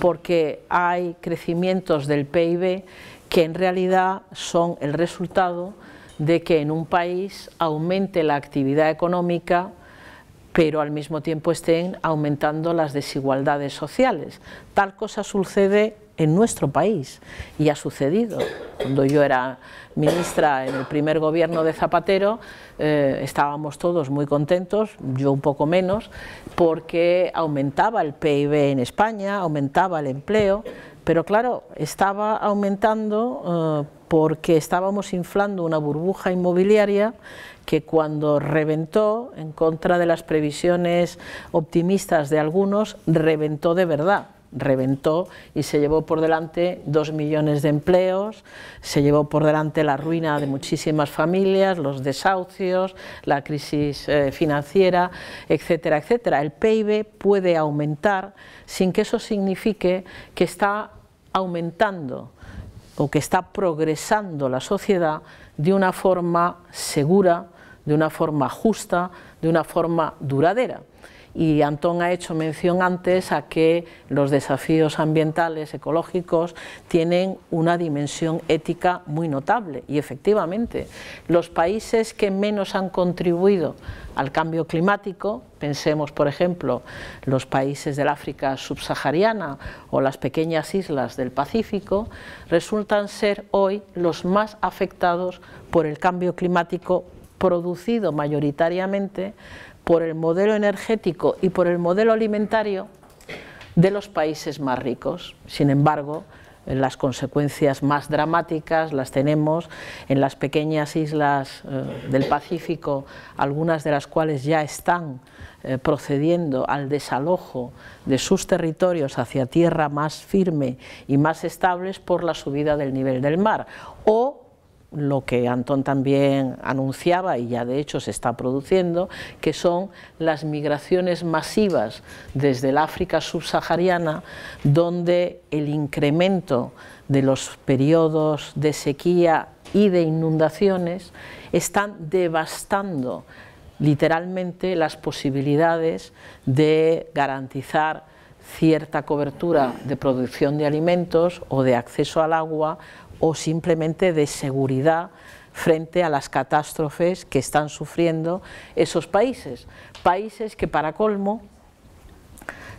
[SPEAKER 3] porque hay crecimientos del PIB que en realidad son el resultado de que en un país aumente la actividad económica pero al mismo tiempo estén aumentando las desigualdades sociales. Tal cosa sucede en nuestro país y ha sucedido. Cuando yo era ministra en el primer gobierno de Zapatero, eh, estábamos todos muy contentos, yo un poco menos, porque aumentaba el PIB en España, aumentaba el empleo, pero claro, estaba aumentando eh, porque estábamos inflando una burbuja inmobiliaria que cuando reventó, en contra de las previsiones optimistas de algunos, reventó de verdad reventó y se llevó por delante dos millones de empleos, se llevó por delante la ruina de muchísimas familias, los desahucios, la crisis eh, financiera, etcétera, etcétera. El PIB puede aumentar sin que eso signifique que está aumentando o que está progresando la sociedad de una forma segura, de una forma justa, de una forma duradera. Y Antón ha hecho mención antes a que los desafíos ambientales, ecológicos, tienen una dimensión ética muy notable. Y efectivamente, los países que menos han contribuido al cambio climático, pensemos por ejemplo los países del África subsahariana o las pequeñas islas del Pacífico, resultan ser hoy los más afectados por el cambio climático producido mayoritariamente por el modelo energético y por el modelo alimentario de los países más ricos. Sin embargo, las consecuencias más dramáticas las tenemos en las pequeñas islas eh, del Pacífico, algunas de las cuales ya están eh, procediendo al desalojo de sus territorios hacia tierra más firme y más estables por la subida del nivel del mar, o lo que Antón también anunciaba y ya de hecho se está produciendo, que son las migraciones masivas desde el África subsahariana, donde el incremento de los periodos de sequía y de inundaciones están devastando literalmente las posibilidades de garantizar cierta cobertura de producción de alimentos o de acceso al agua o simplemente de seguridad frente a las catástrofes que están sufriendo esos países. Países que para colmo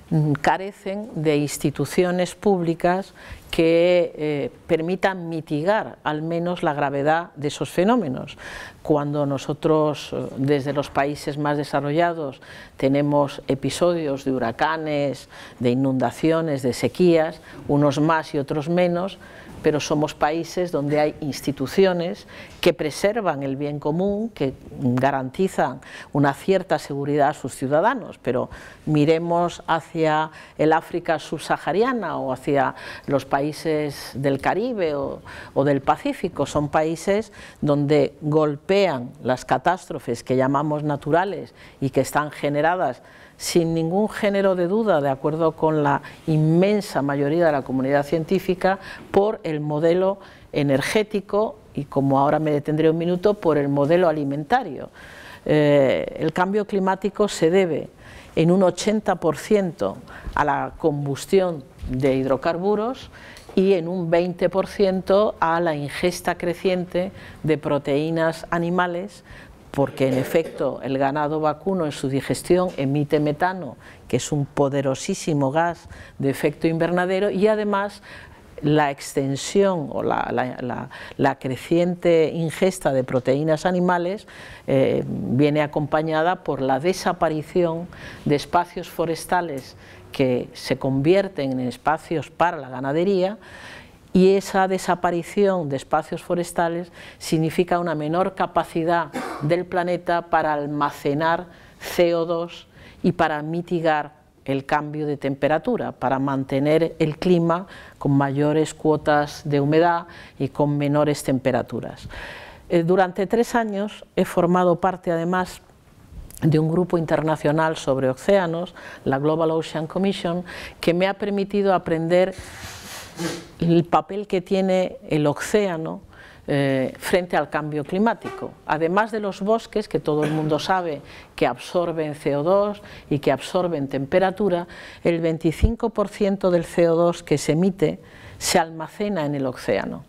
[SPEAKER 3] mm, carecen de instituciones públicas que eh, permitan mitigar al menos la gravedad de esos fenómenos. Cuando nosotros eh, desde los países más desarrollados tenemos episodios de huracanes, de inundaciones, de sequías, unos más y otros menos, pero somos países donde hay instituciones que preservan el bien común, que garantizan una cierta seguridad a sus ciudadanos, pero miremos hacia el África subsahariana o hacia los países del Caribe o, del Pacífico, son países donde golpean las catástrofes que llamamos naturales y que están generadas sin ningún género de duda, de acuerdo con la inmensa mayoría de la comunidad científica, por el modelo energético y, como ahora me detendré un minuto, por el modelo alimentario. Eh, el cambio climático se debe en un 80% a la combustión de hidrocarburos y en un 20% a la ingesta creciente de proteínas animales porque en efecto el ganado vacuno en su digestión emite metano, que es un poderosísimo gas de efecto invernadero, y además la extensión o la, creciente ingesta de proteínas animales eh, viene acompañada por la desaparición de espacios forestales que se convierten en espacios para la ganadería y esa desaparición de espacios forestales significa una menor capacidad del planeta para almacenar CO2 y para mitigar el cambio de temperatura, para mantener el clima con mayores cuotas de humedad y con menores temperaturas. Eh, durante tres años he formado parte además de un grupo internacional sobre océanos, la Global Ocean Commission, que me ha permitido aprender el papel que tiene el océano eh, frente al cambio climático. Además de los bosques, que todo el mundo sabe que absorben CO2 y que absorben temperatura, el 25% del CO2 que se emite se almacena en el océano.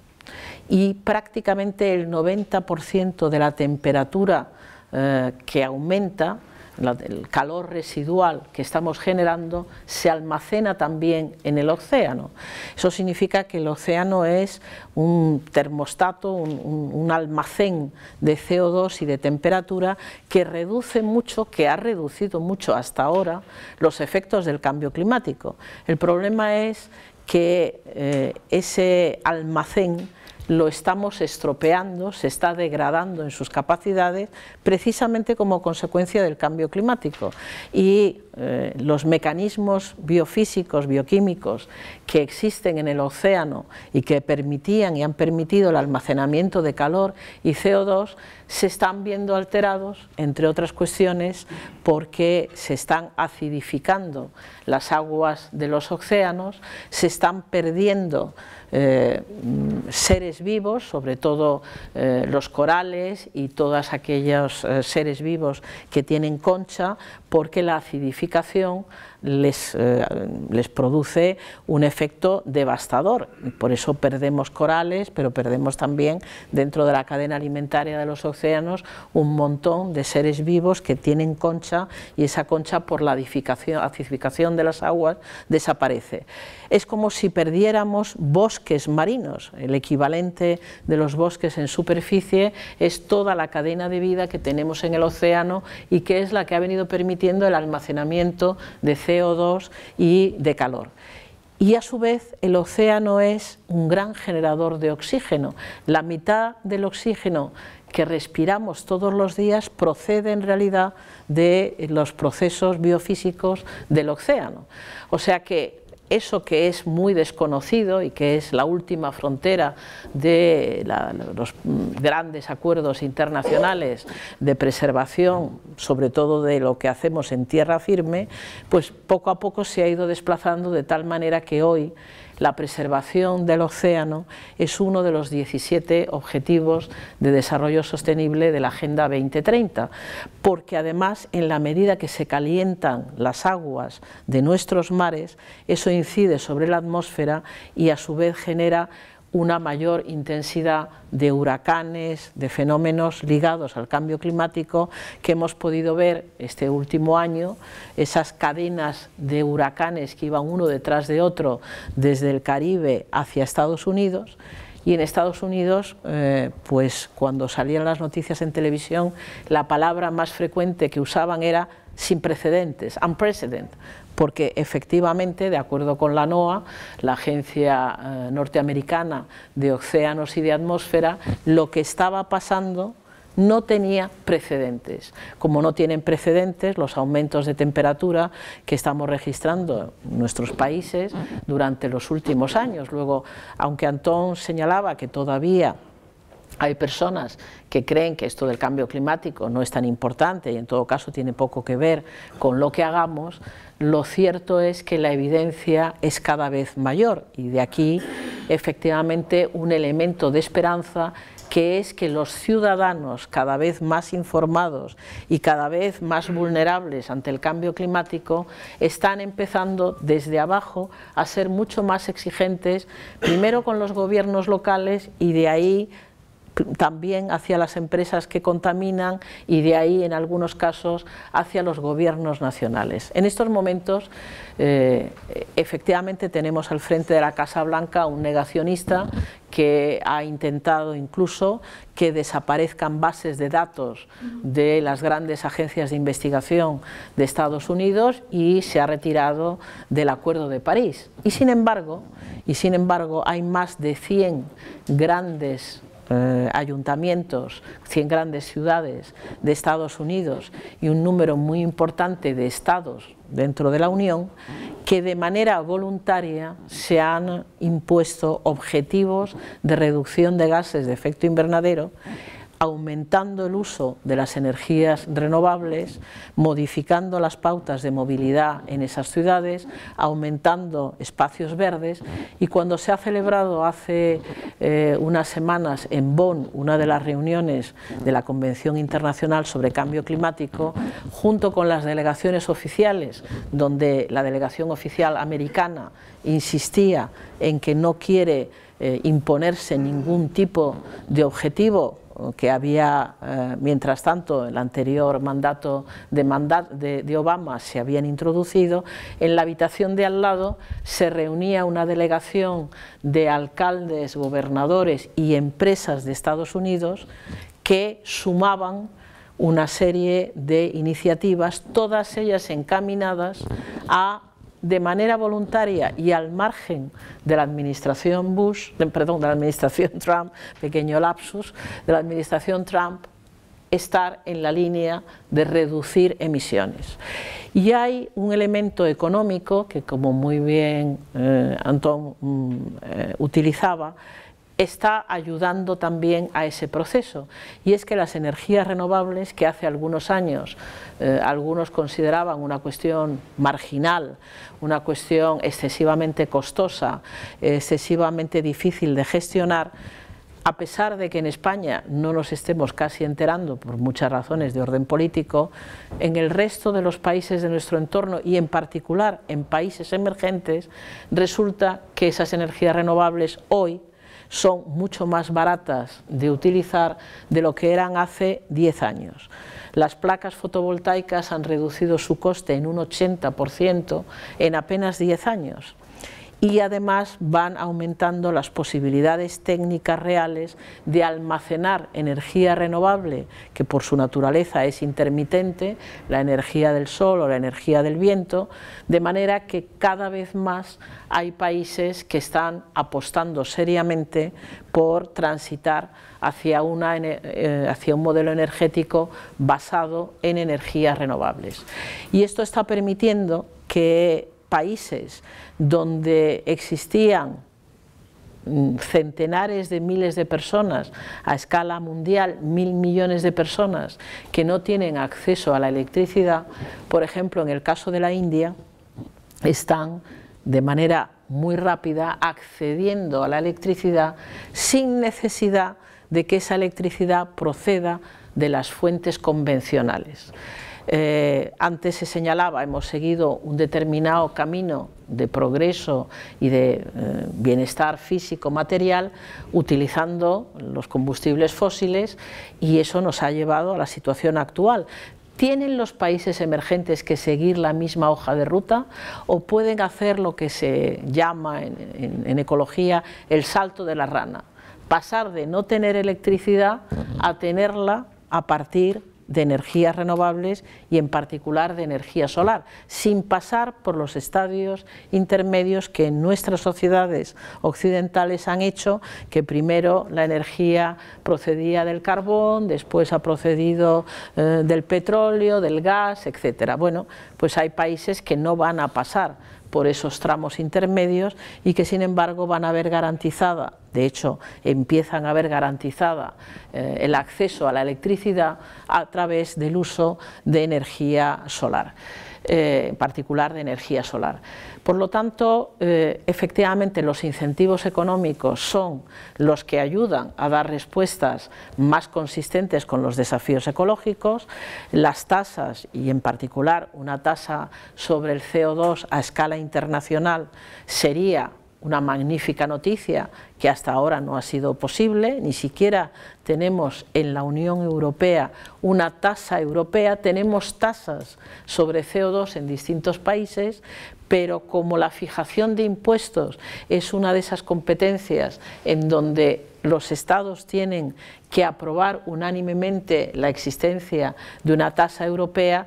[SPEAKER 3] Y prácticamente el 90% de la temperatura eh, que aumenta el calor residual que estamos generando se almacena también en el océano. Eso significa que el océano es un termostato, un, almacén de CO2 y de temperatura que reduce mucho, que ha reducido mucho hasta ahora los efectos del cambio climático. El problema es que eh, ese almacén lo estamos estropeando, se está degradando en sus capacidades precisamente como consecuencia del cambio climático. Y eh, los mecanismos biofísicos, bioquímicos que existen en el océano y que permitían y han permitido el almacenamiento de calor y CO2 se están viendo alterados, entre otras cuestiones, porque se están acidificando las aguas de los océanos, se están perdiendo eh, seres vivos, sobre todo eh, los corales y todos aquellos eh, seres vivos que tienen concha, porque la acidificación les, eh, les, produce un efecto devastador. Por eso perdemos corales, pero perdemos también dentro de la cadena alimentaria de los océanos un montón de seres vivos que tienen concha y esa concha por la acidificación de las aguas desaparece. Es como si perdiéramos bosques marinos. El equivalente de los bosques en superficie es toda la cadena de vida que tenemos en el océano y que es la que ha venido permitiendo el almacenamiento de CO2 y de calor. Y a su vez el océano es un gran generador de oxígeno. La mitad del oxígeno que respiramos todos los días procede en realidad de los procesos biofísicos del océano. O sea que eso que es muy desconocido y que es la última frontera de los grandes acuerdos internacionales de preservación, sobre todo de lo que hacemos en tierra firme, pues poco a poco se ha ido desplazando de tal manera que hoy la preservación del océano es uno de los 17 objetivos de desarrollo sostenible de la Agenda 2030, porque además en la medida que se calientan las aguas de nuestros mares, eso incide sobre la atmósfera y a su vez genera una mayor intensidad de huracanes, de fenómenos ligados al cambio climático que hemos podido ver este último año, esas cadenas de huracanes que iban uno detrás de otro desde el Caribe hacia Estados Unidos. Y en Estados Unidos, eh, pues cuando salían las noticias en televisión, la palabra más frecuente que usaban era sin precedentes, unprecedented, porque efectivamente, de acuerdo con la NOAA, la Agencia eh, Norteamericana de Océanos y de Atmósfera, lo que estaba pasando no tenía precedentes. Como no tienen precedentes los aumentos de temperatura que estamos registrando en nuestros países durante los últimos años. Luego, aunque Antón señalaba que todavía hay personas que creen que esto del cambio climático no es tan importante y en todo caso tiene poco que ver con lo que hagamos, lo cierto es que la evidencia es cada vez mayor y de aquí efectivamente un elemento de esperanza que es que los ciudadanos cada vez más informados y cada vez más vulnerables ante el cambio climático están empezando desde abajo a ser mucho más exigentes, primero con los gobiernos locales y de ahí también hacia las empresas que contaminan y de ahí en algunos casos hacia los gobiernos nacionales. En estos momentos eh, efectivamente tenemos al frente de la Casa Blanca un negacionista que ha intentado incluso que desaparezcan bases de datos de las grandes agencias de investigación de Estados Unidos y se ha retirado del Acuerdo de París. Y sin embargo, y sin embargo hay más de 100 grandes eh, ayuntamientos, 100 grandes ciudades de Estados Unidos y un número muy importante de estados dentro de la Unión que de manera voluntaria se han impuesto objetivos de reducción de gases de efecto invernadero aumentando el uso de las energías renovables, modificando las pautas de movilidad en esas ciudades, aumentando espacios verdes. Y cuando se ha celebrado hace eh, unas semanas en Bonn una de las reuniones de la Convención Internacional sobre Cambio Climático, junto con las delegaciones oficiales, donde la delegación oficial americana insistía en que no quiere eh, imponerse ningún tipo de objetivo que había, eh, mientras tanto, el anterior mandato de, de, Obama se habían introducido, en la habitación de al lado se reunía una delegación de alcaldes, gobernadores y empresas de Estados Unidos que sumaban una serie de iniciativas, todas ellas encaminadas a de manera voluntaria y al margen de la administración Bush, perdón, de la administración Trump, pequeño lapsus, de la administración Trump, estar en la línea de reducir emisiones. Y hay un elemento económico que, como muy bien eh, Antón mm, eh, utilizaba, está ayudando también a ese proceso. Y es que las energías renovables, que hace algunos años eh, algunos consideraban una cuestión marginal, una cuestión excesivamente costosa, excesivamente difícil de gestionar, a pesar de que en España no nos estemos casi enterando por muchas razones de orden político, en el resto de los países de nuestro entorno y en particular en países emergentes, resulta que esas energías renovables hoy son mucho más baratas de utilizar de lo que eran hace 10 años. Las placas fotovoltaicas han reducido su coste en un 80% en apenas 10 años y además van aumentando las posibilidades técnicas reales de almacenar energía renovable, que por su naturaleza es intermitente, la energía del sol o la energía del viento, de manera que cada vez más hay países que están apostando seriamente por transitar hacia, una, eh, un modelo energético basado en energías renovables. Y esto está permitiendo que países donde existían mm, centenares de miles de personas, a escala mundial, mil millones de personas que no tienen acceso a la electricidad, por ejemplo, en el caso de la India, están de manera muy rápida accediendo a la electricidad sin necesidad de que esa electricidad proceda de las fuentes convencionales. Eh, antes se señalaba, hemos seguido un determinado camino de progreso y de eh, bienestar físico material utilizando los combustibles fósiles y eso nos ha llevado a la situación actual. ¿Tienen los países emergentes que seguir la misma hoja de ruta o pueden hacer lo que se llama en ecología el salto de la rana? Pasar de no tener electricidad a tenerla a partir de energías renovables y en particular de energía solar, sin pasar por los estadios intermedios que en nuestras sociedades occidentales han hecho que primero la energía procedía del carbón, después ha procedido eh, del petróleo, del gas, etcétera. Bueno, pues hay países que no van a pasar por esos tramos intermedios y que sin embargo van a ver garantizada, de hecho empiezan a ver garantizada eh, el acceso a la electricidad a través del uso de energía solar. Eh, en particular de energía solar. Por lo tanto, eh, efectivamente los incentivos económicos son los que ayudan a dar respuestas más consistentes con los desafíos ecológicos, las tasas y en particular una tasa sobre el CO2 a escala internacional sería una magnífica noticia que hasta ahora no ha sido posible, ni siquiera tenemos en la Unión Europea una tasa europea, tenemos tasas sobre CO2 en distintos países, pero como la fijación de impuestos es una de esas competencias en donde los estados tienen que aprobar unánimemente la existencia de una tasa europea,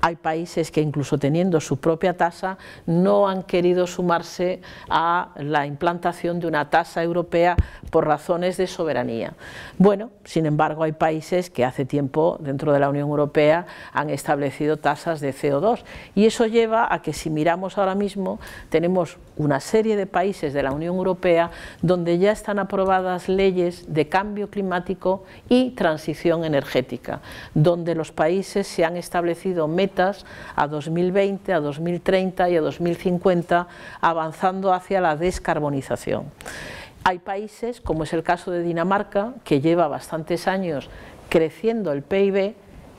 [SPEAKER 3] hay países que incluso teniendo su propia tasa no han querido sumarse a la implantación de una tasa europea por razones de soberanía. Bueno, sin embargo, hay países que hace tiempo dentro de la Unión Europea han establecido tasas de CO2 y eso lleva a que si miramos ahora mismo tenemos una serie de países de la Unión Europea donde ya están aprobadas leyes de cambio climático y transición energética, donde los países se han establecido metas a 2020, a 2030 y a 2050, avanzando hacia la descarbonización. Hay países, como es el caso de Dinamarca, que lleva bastantes años creciendo el PIB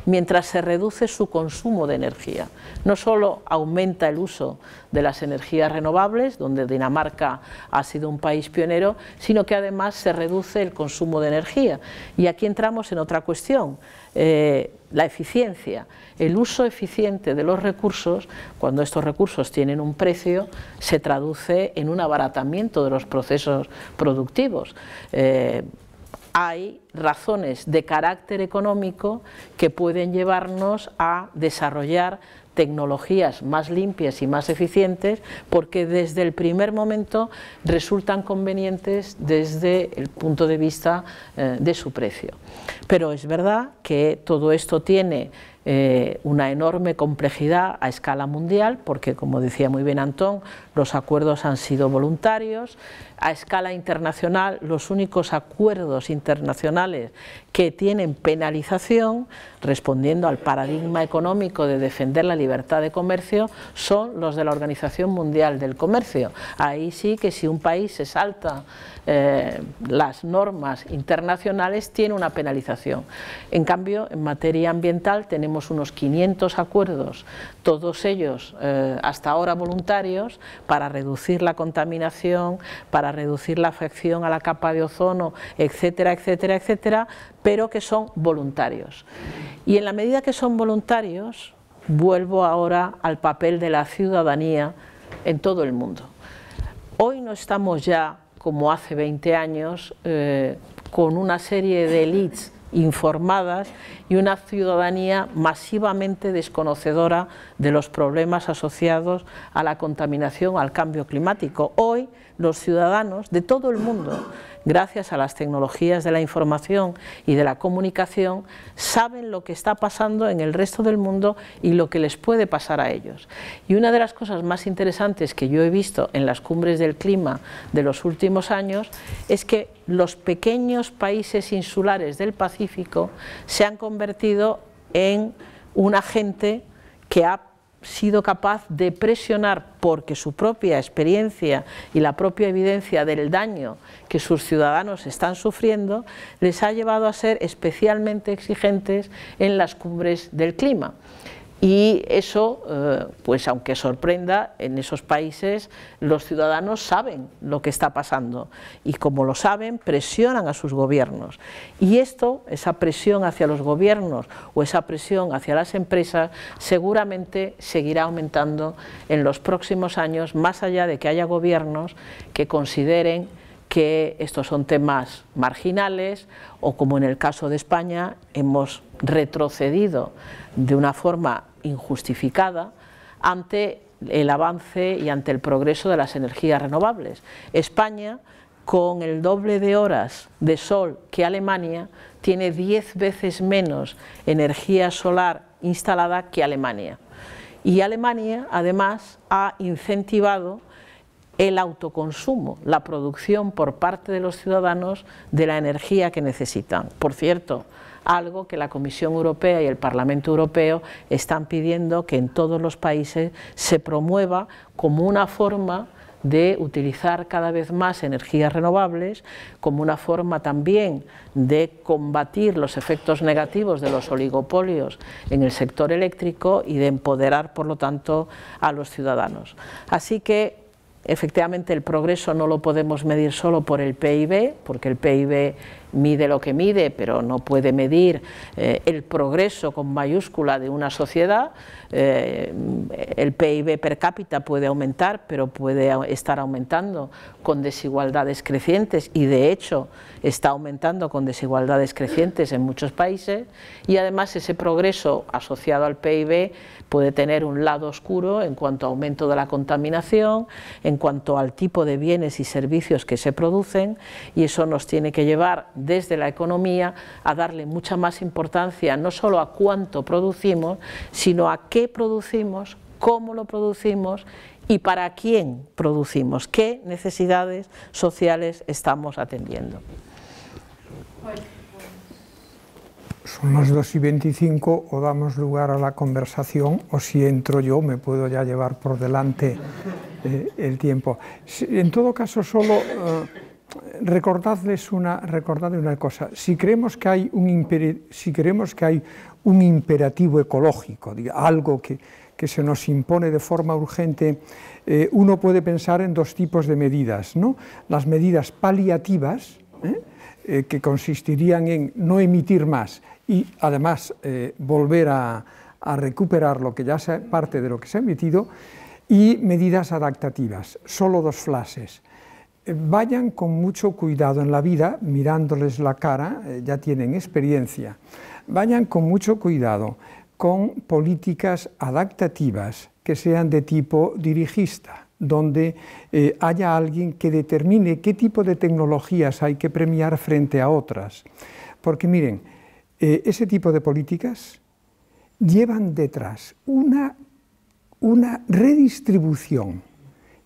[SPEAKER 3] mientras se reduce su consumo de energía. No solo aumenta el uso de las energías renovables, donde Dinamarca ha sido un país pionero, sino que además se reduce el consumo de energía. Y aquí entramos en otra cuestión, eh, la eficiencia. El uso eficiente de los recursos, cuando estos recursos tienen un precio, se traduce en un abaratamiento de los procesos productivos. Eh, hay razones de carácter económico que pueden llevarnos a desarrollar tecnologías más limpias y más eficientes porque desde el primer momento resultan convenientes desde el punto de vista eh, de su precio. Pero es verdad que todo esto tiene eh, una enorme complejidad a escala mundial, porque como decía muy bien Antón, los acuerdos han sido voluntarios. A escala internacional, los únicos acuerdos internacionales que tienen penalización, respondiendo al paradigma económico de defender la libertad de comercio, son los de la Organización Mundial del Comercio. Ahí sí que si un país se salta eh, las normas internacionales, tiene una penalización. En cambio, en materia ambiental tenemos unos 500 acuerdos, todos ellos eh, hasta ahora voluntarios, para reducir la contaminación, para reducir la afección a la capa de ozono, etcétera, etcétera, etcétera, pero que son voluntarios. Y en la medida que son voluntarios, vuelvo ahora al papel de la ciudadanía en todo el mundo. Hoy no estamos ya, como hace 20 años, eh, con una serie de élites informadas y una ciudadanía masivamente desconocedora de los problemas asociados a la contaminación, al cambio climático. Hoy los ciudadanos de todo el mundo gracias a las tecnologías de la información y de la comunicación, saben lo que está pasando en el resto del mundo y lo que les puede pasar a ellos. Y una de las cosas más interesantes que yo he visto en las cumbres del clima de los últimos años es que los pequeños países insulares del Pacífico se han convertido en un agente que ha sido capaz de presionar porque su propia experiencia y la propia evidencia del daño que sus ciudadanos están sufriendo les ha llevado a ser especialmente exigentes en las cumbres del clima y eso, eh, pues aunque sorprenda, en esos países los ciudadanos saben lo que está pasando y como lo saben, presionan a sus gobiernos. Y esto, esa presión hacia los gobiernos o esa presión hacia las empresas, seguramente seguirá aumentando en los próximos años, más allá de que haya gobiernos que consideren que estos son temas marginales o como en el caso de España hemos retrocedido de una forma injustificada ante el avance y ante el progreso de las energías renovables. España, con el doble de horas de sol que Alemania, tiene 10 veces menos energía solar instalada que Alemania. Y Alemania, además, ha incentivado el autoconsumo, la producción por parte de los ciudadanos de la energía que necesitan. Por cierto, algo que la Comisión Europea y el Parlamento Europeo están pidiendo que en todos los países se promueva como una forma de utilizar cada vez más energías renovables como una forma también de combatir los efectos negativos de los oligopolios en el sector eléctrico y de empoderar, por lo tanto, a los ciudadanos. Así que Efectivamente, el progreso no lo podemos medir solo por el PIB, porque el PIB mide lo que mide, pero no puede medir eh, el progreso con mayúscula de una sociedad. Eh, el PIB per cápita puede aumentar, pero puede estar aumentando con desigualdades crecientes y de hecho está aumentando con desigualdades crecientes en muchos países y además ese progreso asociado al PIB puede tener un lado oscuro en cuanto a aumento de la contaminación, en cuanto al tipo de bienes y servicios que se producen y eso nos tiene que llevar desde la economía a darle mucha más importancia no solo a cuánto producimos, sino a qué producimos, cómo lo producimos y para quién producimos, qué necesidades sociales estamos atendiendo.
[SPEAKER 4] Son las 2 y 25 o damos lugar a la conversación o si entro yo me puedo ya llevar por delante eh, el tiempo. En todo caso, solo eh, recordadles una, recordadles una cosa, si creemos que hay un, si creemos que hay un imperativo ecológico, algo que, que se nos impone de forma urgente, eh, uno puede pensar en dos tipos de medidas. ¿no? Las medidas paliativas, que consistirían en no emitir más y además volver a, recuperar lo que ya sea parte de lo que se ha emitido, y medidas adaptativas. Solo dos flashes. Vayan con mucho cuidado en la vida, mirándoles la cara, ya tienen experiencia. Vayan con mucho cuidado con políticas adaptativas que sean de tipo dirigista, donde eh, haya alguien que determine qué tipo de tecnologías hay que premiar frente a otras. Porque miren, eh, ese tipo de políticas llevan detrás una, una redistribución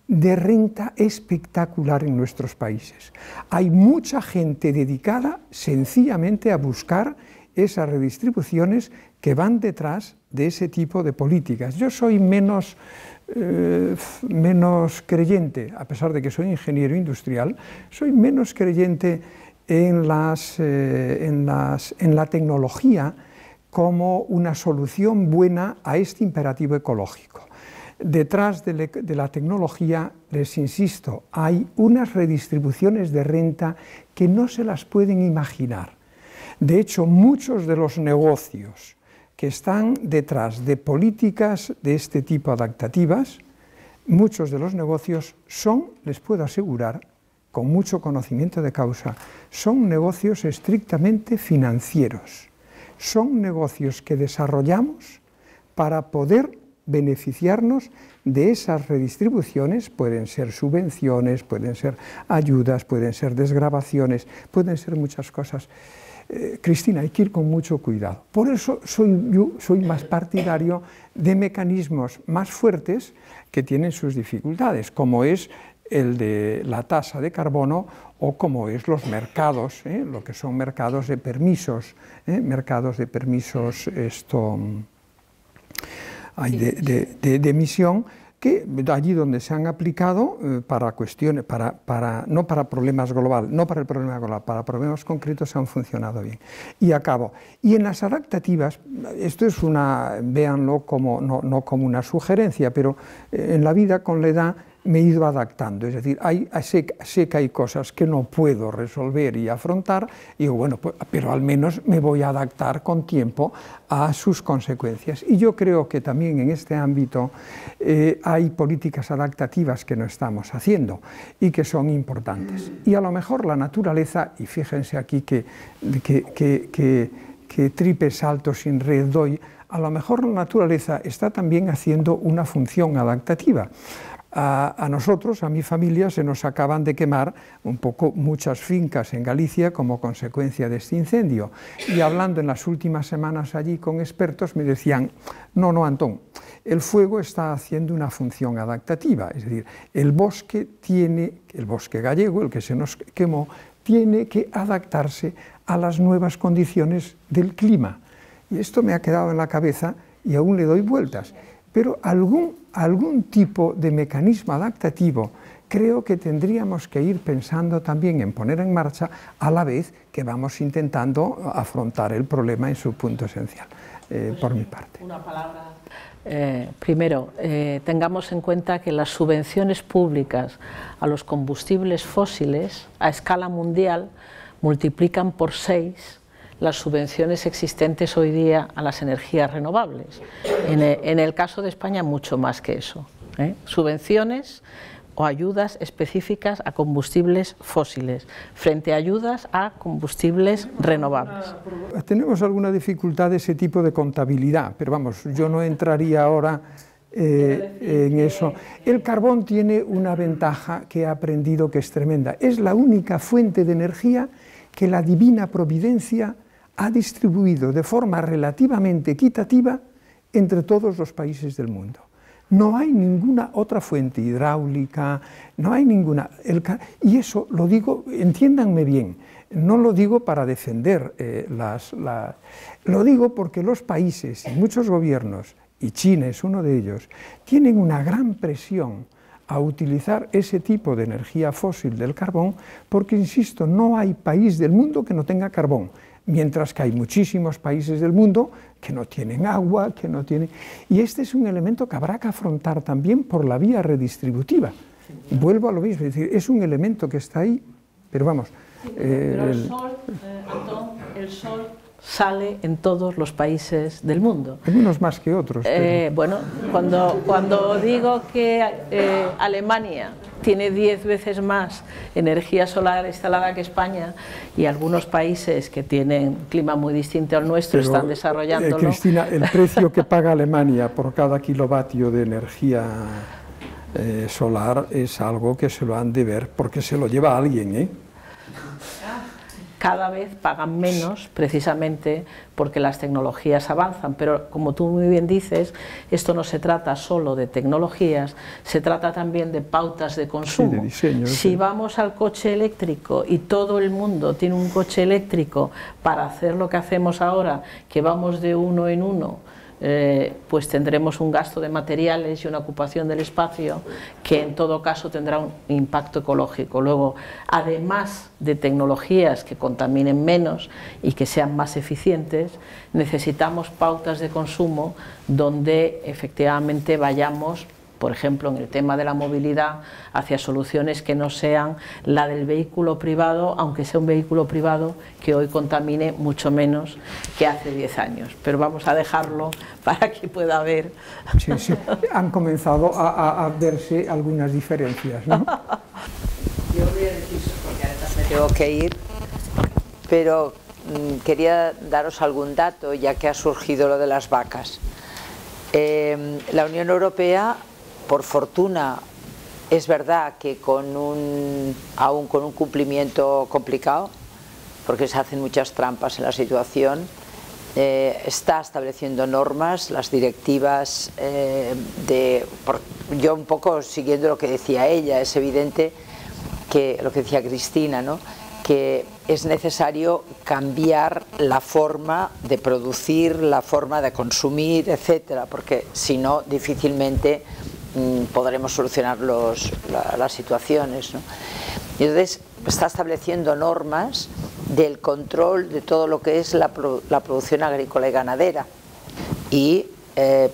[SPEAKER 4] de renta espectacular en nuestros países. Hay mucha gente dedicada sencillamente a buscar esas redistribuciones que van detrás de ese tipo de políticas. Yo soy menos, eh, menos creyente, a pesar de que soy ingeniero industrial, soy menos creyente en, las, eh, la tecnología como una solución buena a este imperativo ecológico. Detrás de, de, la tecnología, les insisto, hay unas redistribuciones de renta que no se las pueden imaginar. De hecho, muchos de los negocios que están detrás de políticas de este tipo adaptativas, muchos de los negocios son, les puedo asegurar, con mucho conocimiento de causa, son negocios estrictamente financieros. Son negocios que desarrollamos para poder beneficiarnos de esas redistribuciones, pueden ser subvenciones, pueden ser ayudas, pueden ser desgrabaciones, pueden ser muchas cosas. Eh, Cristina, hay que ir con mucho cuidado. Por eso soy, más partidario de mecanismos más fuertes que tienen sus dificultades, como es el de la tasa de carbono o como es los mercados, ¿eh? lo que son mercados de permisos, ¿eh? mercados de permisos esto, de emisión, que allí donde se han aplicado eh, para cuestiones, para, para, no para problemas global, no para el problema global, para problemas concretos han funcionado bien. Y acabo. Y en las adaptativas, esto es una, véanlo como, no, no como una sugerencia, pero en la vida con la edad me he ido adaptando, es decir, sé, que hay cosas que no puedo resolver y afrontar, y bueno, pues, pero al menos me voy a adaptar con tiempo a sus consecuencias. Y yo creo que también en este ámbito eh, hay políticas adaptativas que no estamos haciendo y que son importantes. Y a lo mejor la naturaleza, y fíjense aquí que, que, que, que tripe salto sin red doy, a lo mejor la naturaleza está también haciendo una función adaptativa a, nosotros, a mi familia, se nos acaban de quemar un poco muchas fincas en Galicia como consecuencia de este incendio. Y hablando en las últimas semanas allí con expertos, me decían, no, no, Antón, el fuego está haciendo una función adaptativa, es decir, el bosque tiene, el bosque gallego, el que se nos quemó, tiene que adaptarse a las nuevas condiciones del clima. Y esto me ha quedado en la cabeza y aún le doy vueltas pero algún, algún tipo de mecanismo adaptativo creo que tendríamos que ir pensando también en poner en marcha a la vez que vamos intentando afrontar el problema en su punto esencial, eh, por mi parte.
[SPEAKER 3] Una palabra. Eh, primero, eh, tengamos en cuenta que las subvenciones públicas a los combustibles fósiles a escala mundial multiplican por seis las subvenciones existentes hoy día a las energías renovables. En e, el, caso de España, mucho más que eso. ¿eh? Subvenciones o ayudas específicas a combustibles fósiles, frente a ayudas a combustibles renovables.
[SPEAKER 4] Tenemos alguna dificultad de ese tipo de contabilidad, pero vamos, yo no entraría ahora eh, en eso. El carbón tiene una ventaja que he aprendido que es tremenda. Es la única fuente de energía que la divina providencia ha distribuido de forma relativamente equitativa entre todos los países del mundo. No hay ninguna otra fuente hidráulica, no hay ninguna... y eso lo digo, entiéndanme bien, no lo digo para defender eh, las, Lo digo porque los países y muchos gobiernos, y China es uno de ellos, tienen una gran presión a utilizar ese tipo de energía fósil del carbón, porque, insisto, no hay país del mundo que no tenga carbón, mientras que hay muchísimos países del mundo que no tienen agua, que no tienen... Y este es un elemento que habrá que afrontar también por la vía redistributiva. Vuelvo a lo mismo, es decir, es un elemento que está ahí, pero vamos...
[SPEAKER 3] Eh, el, sol, eh, el sol sale en todos los países del mundo.
[SPEAKER 4] En unos más que otros.
[SPEAKER 3] Eh, bueno, cuando, cuando digo que eh, Alemania tiene 10 veces más energía solar instalada que España y algunos países que tienen clima muy distinto al nuestro están desarrollándolo.
[SPEAKER 4] Eh, Cristina, el precio que paga Alemania por cada kilovatio de energía solar es algo que se lo han de ver porque se lo lleva alguien, ¿eh?
[SPEAKER 3] Cada vez pagan menos precisamente porque las tecnologías avanzan, pero como tú muy bien dices, esto no se trata solo de tecnologías, se trata también de pautas de consumo. si vamos al coche eléctrico y todo el mundo tiene un coche eléctrico para hacer lo que hacemos ahora, que vamos de uno en uno, eh, pues tendremos un gasto de materiales y una ocupación del espacio que en todo caso tendrá un impacto ecológico. Luego, además de tecnologías que contaminen menos y que sean más eficientes, necesitamos pautas de consumo donde efectivamente vayamos por ejemplo, en el tema de la movilidad, hacia soluciones que no sean la del vehículo privado, aunque sea un vehículo privado que hoy contamine mucho menos que hace 10 años. Pero vamos a dejarlo para que pueda ver.
[SPEAKER 4] Sí, sí. Han comenzado a, verse algunas diferencias, ¿no?
[SPEAKER 2] Yo voy a decir, porque ahora me tengo que ir, pero mm, quería daros algún dato, ya que ha surgido lo de las vacas. Eh, la Unión Europea por fortuna es verdad que con un, aún con un cumplimiento complicado, porque se hacen muchas trampas en la situación, eh, está estableciendo normas, las directivas eh, de... yo un poco siguiendo lo que decía ella, es evidente que lo que decía Cristina, ¿no? que es necesario cambiar la forma de producir, la forma de consumir, etcétera, porque si no difícilmente podremos solucionar los, las situaciones. Entonces está estableciendo normas del control de todo lo que es la, producción agrícola y ganadera y eh,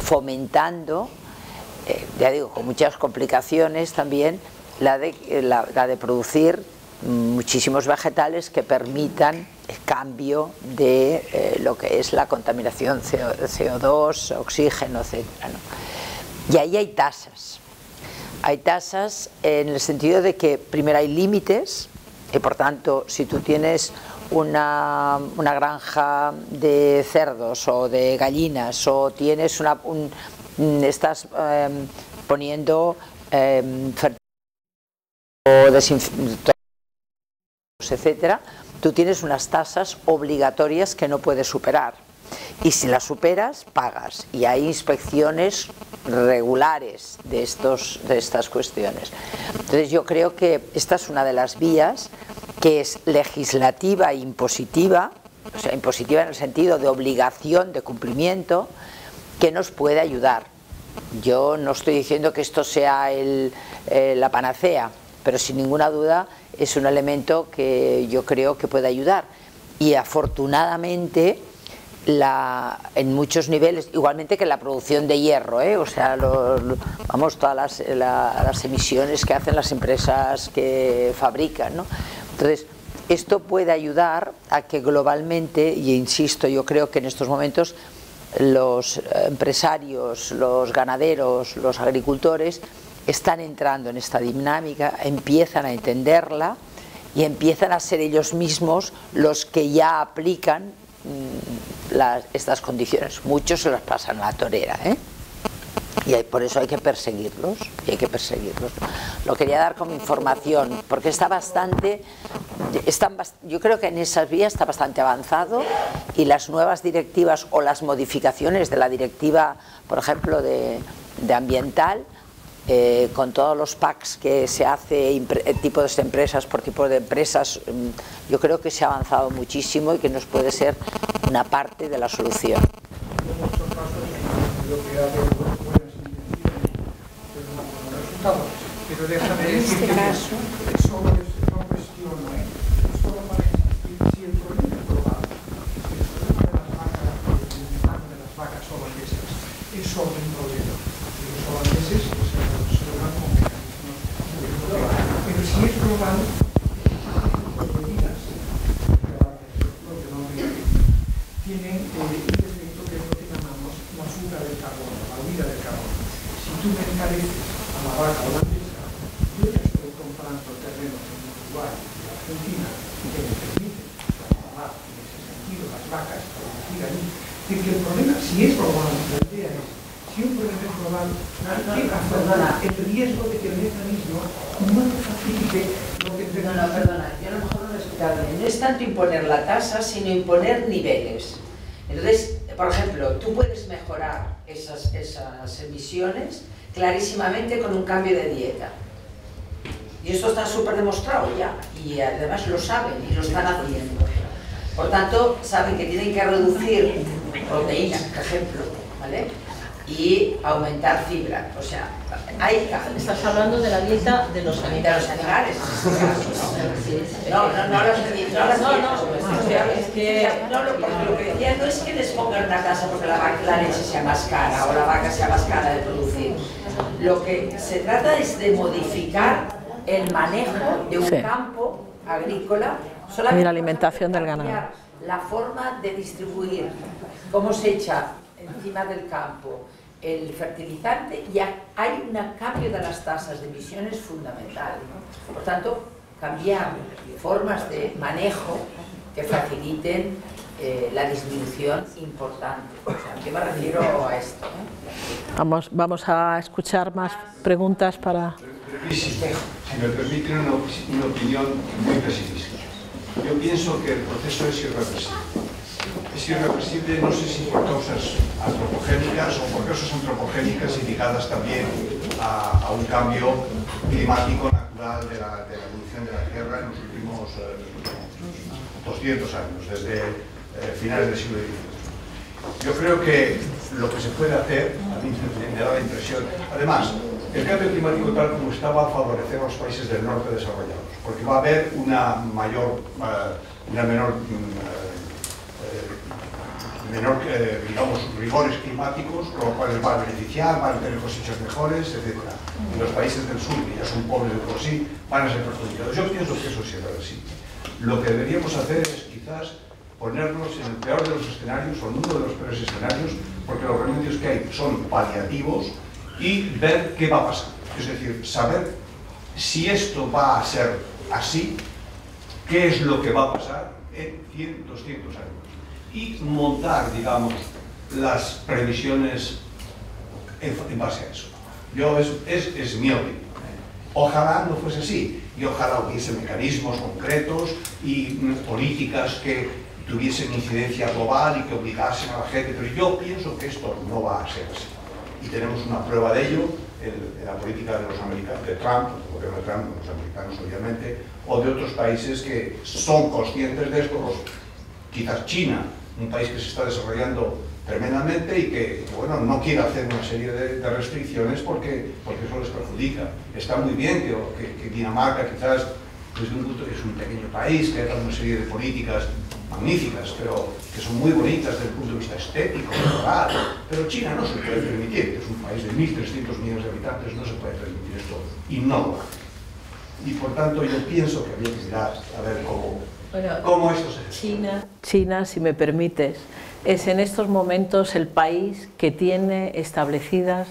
[SPEAKER 2] fomentando, eh, ya digo, con muchas complicaciones también, la de, la, de producir muchísimos vegetales que permitan el cambio de eh, lo que es la contaminación CO2, oxígeno, etc. Y ahí hay tasas. Hay tasas en el sentido de que primero hay límites y por tanto si tú tienes una, granja de cerdos o de gallinas o tienes una, estás em, poniendo eh, etcétera, tú tienes unas tasas obligatorias que no puedes superar y si las superas pagas y hay inspecciones regulares de, estos, de estas cuestiones. Entonces yo creo que esta es una de las vías que es legislativa e impositiva, o sea, impositiva en el sentido de obligación de cumplimiento, que nos puede ayudar. Yo no estoy diciendo que esto sea el, eh, la panacea, pero sin ninguna duda es un elemento que yo creo que puede ayudar. Y afortunadamente la, en muchos niveles, igualmente que la producción de hierro, ¿eh? o sea, vamos, todas las, las, emisiones que hacen las empresas que fabrican. ¿no? Entonces, esto puede ayudar a que globalmente, y insisto, yo creo que en estos momentos los empresarios, los ganaderos, los agricultores están entrando en esta dinámica, empiezan a entenderla y empiezan a ser ellos mismos los que ya aplican Mm, estas condiciones. Muchos se las pasan a la torera, ¿eh? y por eso hay que perseguirlos hay que perseguirlos lo quería dar como información porque está bastante están, yo creo que en esas vías está bastante avanzado y las nuevas directivas o las modificaciones de la directiva por ejemplo de ambiental eh, con todos los packs que se hace, eh, tipo de empresas por tipo de empresas, mm, yo creo que se ha avanzado muchísimo y que nos puede ser una parte de la solución.
[SPEAKER 4] Pero déjame decir que
[SPEAKER 5] caso.
[SPEAKER 4] solo es, no cuestiono, ¿eh? solo para insistir, si el problema global, si el problema de las vacas, el de las vacas holandesas, es solo un problema de los holandeses, pues se resuelvan con mecanismos muy globales. Pero si es global, las medidas que va a hacer el propio nombre tienen eh, un efecto que es lo que llamamos la fuga del carbono, la huida del carbono. Si tú me encareces a la vaca holandesa, yo ya estoy comprando terrenos en Uruguay y en Argentina que me permiten transformar en ese sentido las vacas, producir allí. Que el problema, si es global, la idea es, si un problema es global, hay que afrontar el riesgo de que el mecanismo no facilite lo que
[SPEAKER 2] No, no, perdona, yo a lo mejor no lo he explicado bien. No es tanto imponer la tasa, sino imponer niveles. Entonces, por ejemplo, tú puedes mejorar esas, esas emisiones clarísimamente con un cambio de dieta. Y esto está súper demostrado ya, y además lo saben y lo están haciendo. Por tanto, saben que tienen que reducir proteínas, por ejemplo, ¿vale? Y aumentar fibra. O sea, hay.
[SPEAKER 3] Estás hablando de la dieta de los
[SPEAKER 2] De los animales, caso, ¿no? No, no, no las no, las
[SPEAKER 3] No, no,
[SPEAKER 2] o sea,
[SPEAKER 3] es que-
[SPEAKER 2] no, lo, que- lo que decía no es que les pongan una casa porque la, vaca- la leche sea más cara o la vaca sea más cara de producir. Lo que se trata es de modificar el manejo de un
[SPEAKER 3] Sí.
[SPEAKER 2] campo agrícola
[SPEAKER 3] Y la alimentación del ganado.
[SPEAKER 2] La forma de distribuir, cómo se echa encima del campo el fertilizante y ha- hay un cambio de las tasas de emisiones fundamental. ¿no? Por tanto, cambiar formas de manejo que faciliten eh, la disminución importante. O sea, ¿a qué me refiero a esto? eh?
[SPEAKER 3] Vamos, vamos a escuchar más preguntas para...
[SPEAKER 6] Brevísimo, si me permiten una, una opinión muy pesimista. Yo pienso que el proceso es irreversible. Es irreversible, no sé si por causas antropogénicas o por causas antropogénicas y ligadas también a, un cambio climático natural de la, de la evolución de la Tierra en los últimos eh, 200 años, desde eh, finales del siglo XIX. Yo creo que lo que se puede hacer, a mí me da la impresión, además, el cambio climático tal como está va a favorecer a los países del norte desarrollados, porque va a haber una mayor, eh, una menor, mm, eh, menor eh, digamos, rigores climáticos, lo cual les va a beneficiar, van a tener cosechas mejores, etc. Y los países del sur, que ya son pobres de por sí, van a ser perjudicados. Yo pienso que eso sí es irreversible. Lo que deberíamos hacer es quizás ponernos en el peor de los escenarios o en uno de los peores escenarios, porque los remedios que hay son paliativos y ver qué va a pasar. Es decir, saber si esto va a ser así, qué es lo que va a pasar en 100, 200 años. Y montar, digamos, las previsiones en, en base a eso. Yo es, es, es mi opinión. Ojalá no fuese así y ojalá hubiese mecanismos concretos y mm, políticas que tuviesen incidencia global y que obligasen a la gente, pero yo pienso que esto no va a ser así. Y tenemos una prueba de ello en, la política de los americanos, de Trump, de Trump, los americanos obviamente, o de otros países que son conscientes de esto, los- quizás China, un país que se está desarrollando tremendamente y que bueno, no quiere hacer una serie de, de restricciones porque, porque eso les perjudica. Está muy bien que, que, que Dinamarca quizás desde un punto, es un pequeño país que haga una serie de políticas magníficas, pero que son muy bonitas desde el punto de vista estético, moral, pero China no se puede permitir, es un país de 1.300 millones de habitantes, no se puede permitir esto, y no lo hace. Y por tanto yo pienso que había que mirar a ver cómo cómo esto se...
[SPEAKER 3] China, China, si me permites, es en estos momentos el país que tiene establecidas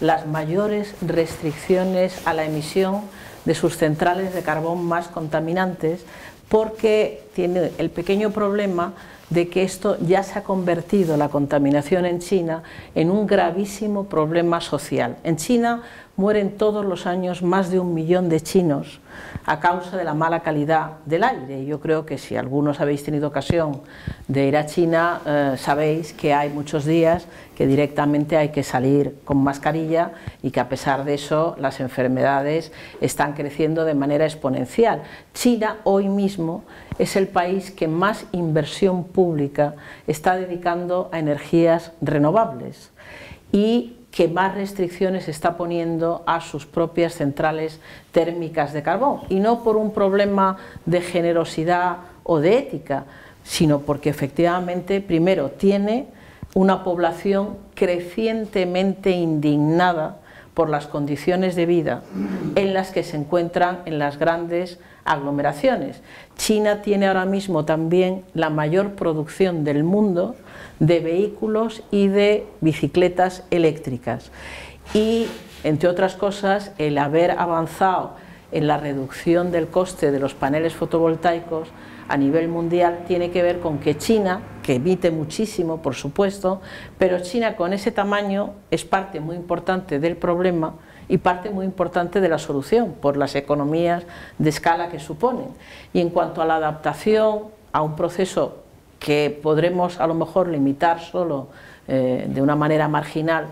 [SPEAKER 3] las mayores restricciones a la emisión de sus centrales de carbón más contaminantes porque tiene el pequeño problema de que esto ya se ha convertido, la contaminación en China, en un gravísimo problema social. En China mueren todos los años más de un millón de chinos a causa de la mala calidad del aire. Yo creo que si algunos habéis tenido ocasión de ir a China, eh, sabéis que hay muchos días que directamente hay que salir con mascarilla y que a pesar de eso las enfermedades están creciendo de manera exponencial. China hoy mismo es el país que más inversión pública está dedicando a energías renovables y que más restricciones está poniendo a sus propias centrales térmicas de carbón. Y no por un problema de generosidad o de ética, sino porque efectivamente, primero, tiene una población crecientemente indignada por las condiciones de vida en las que se encuentran en las grandes aglomeraciones. China tiene ahora mismo también la mayor producción del mundo de vehículos y de bicicletas eléctricas. Y, entre otras cosas, el haber avanzado en la reducción del coste de los paneles fotovoltaicos a nivel mundial tiene que ver con que China, que emite muchísimo, por supuesto, pero China con ese tamaño es parte muy importante del problema y parte muy importante de la solución por las economías de escala que suponen. Y en cuanto a la adaptación a un proceso que podremos a lo mejor limitar solo eh, de una manera marginal,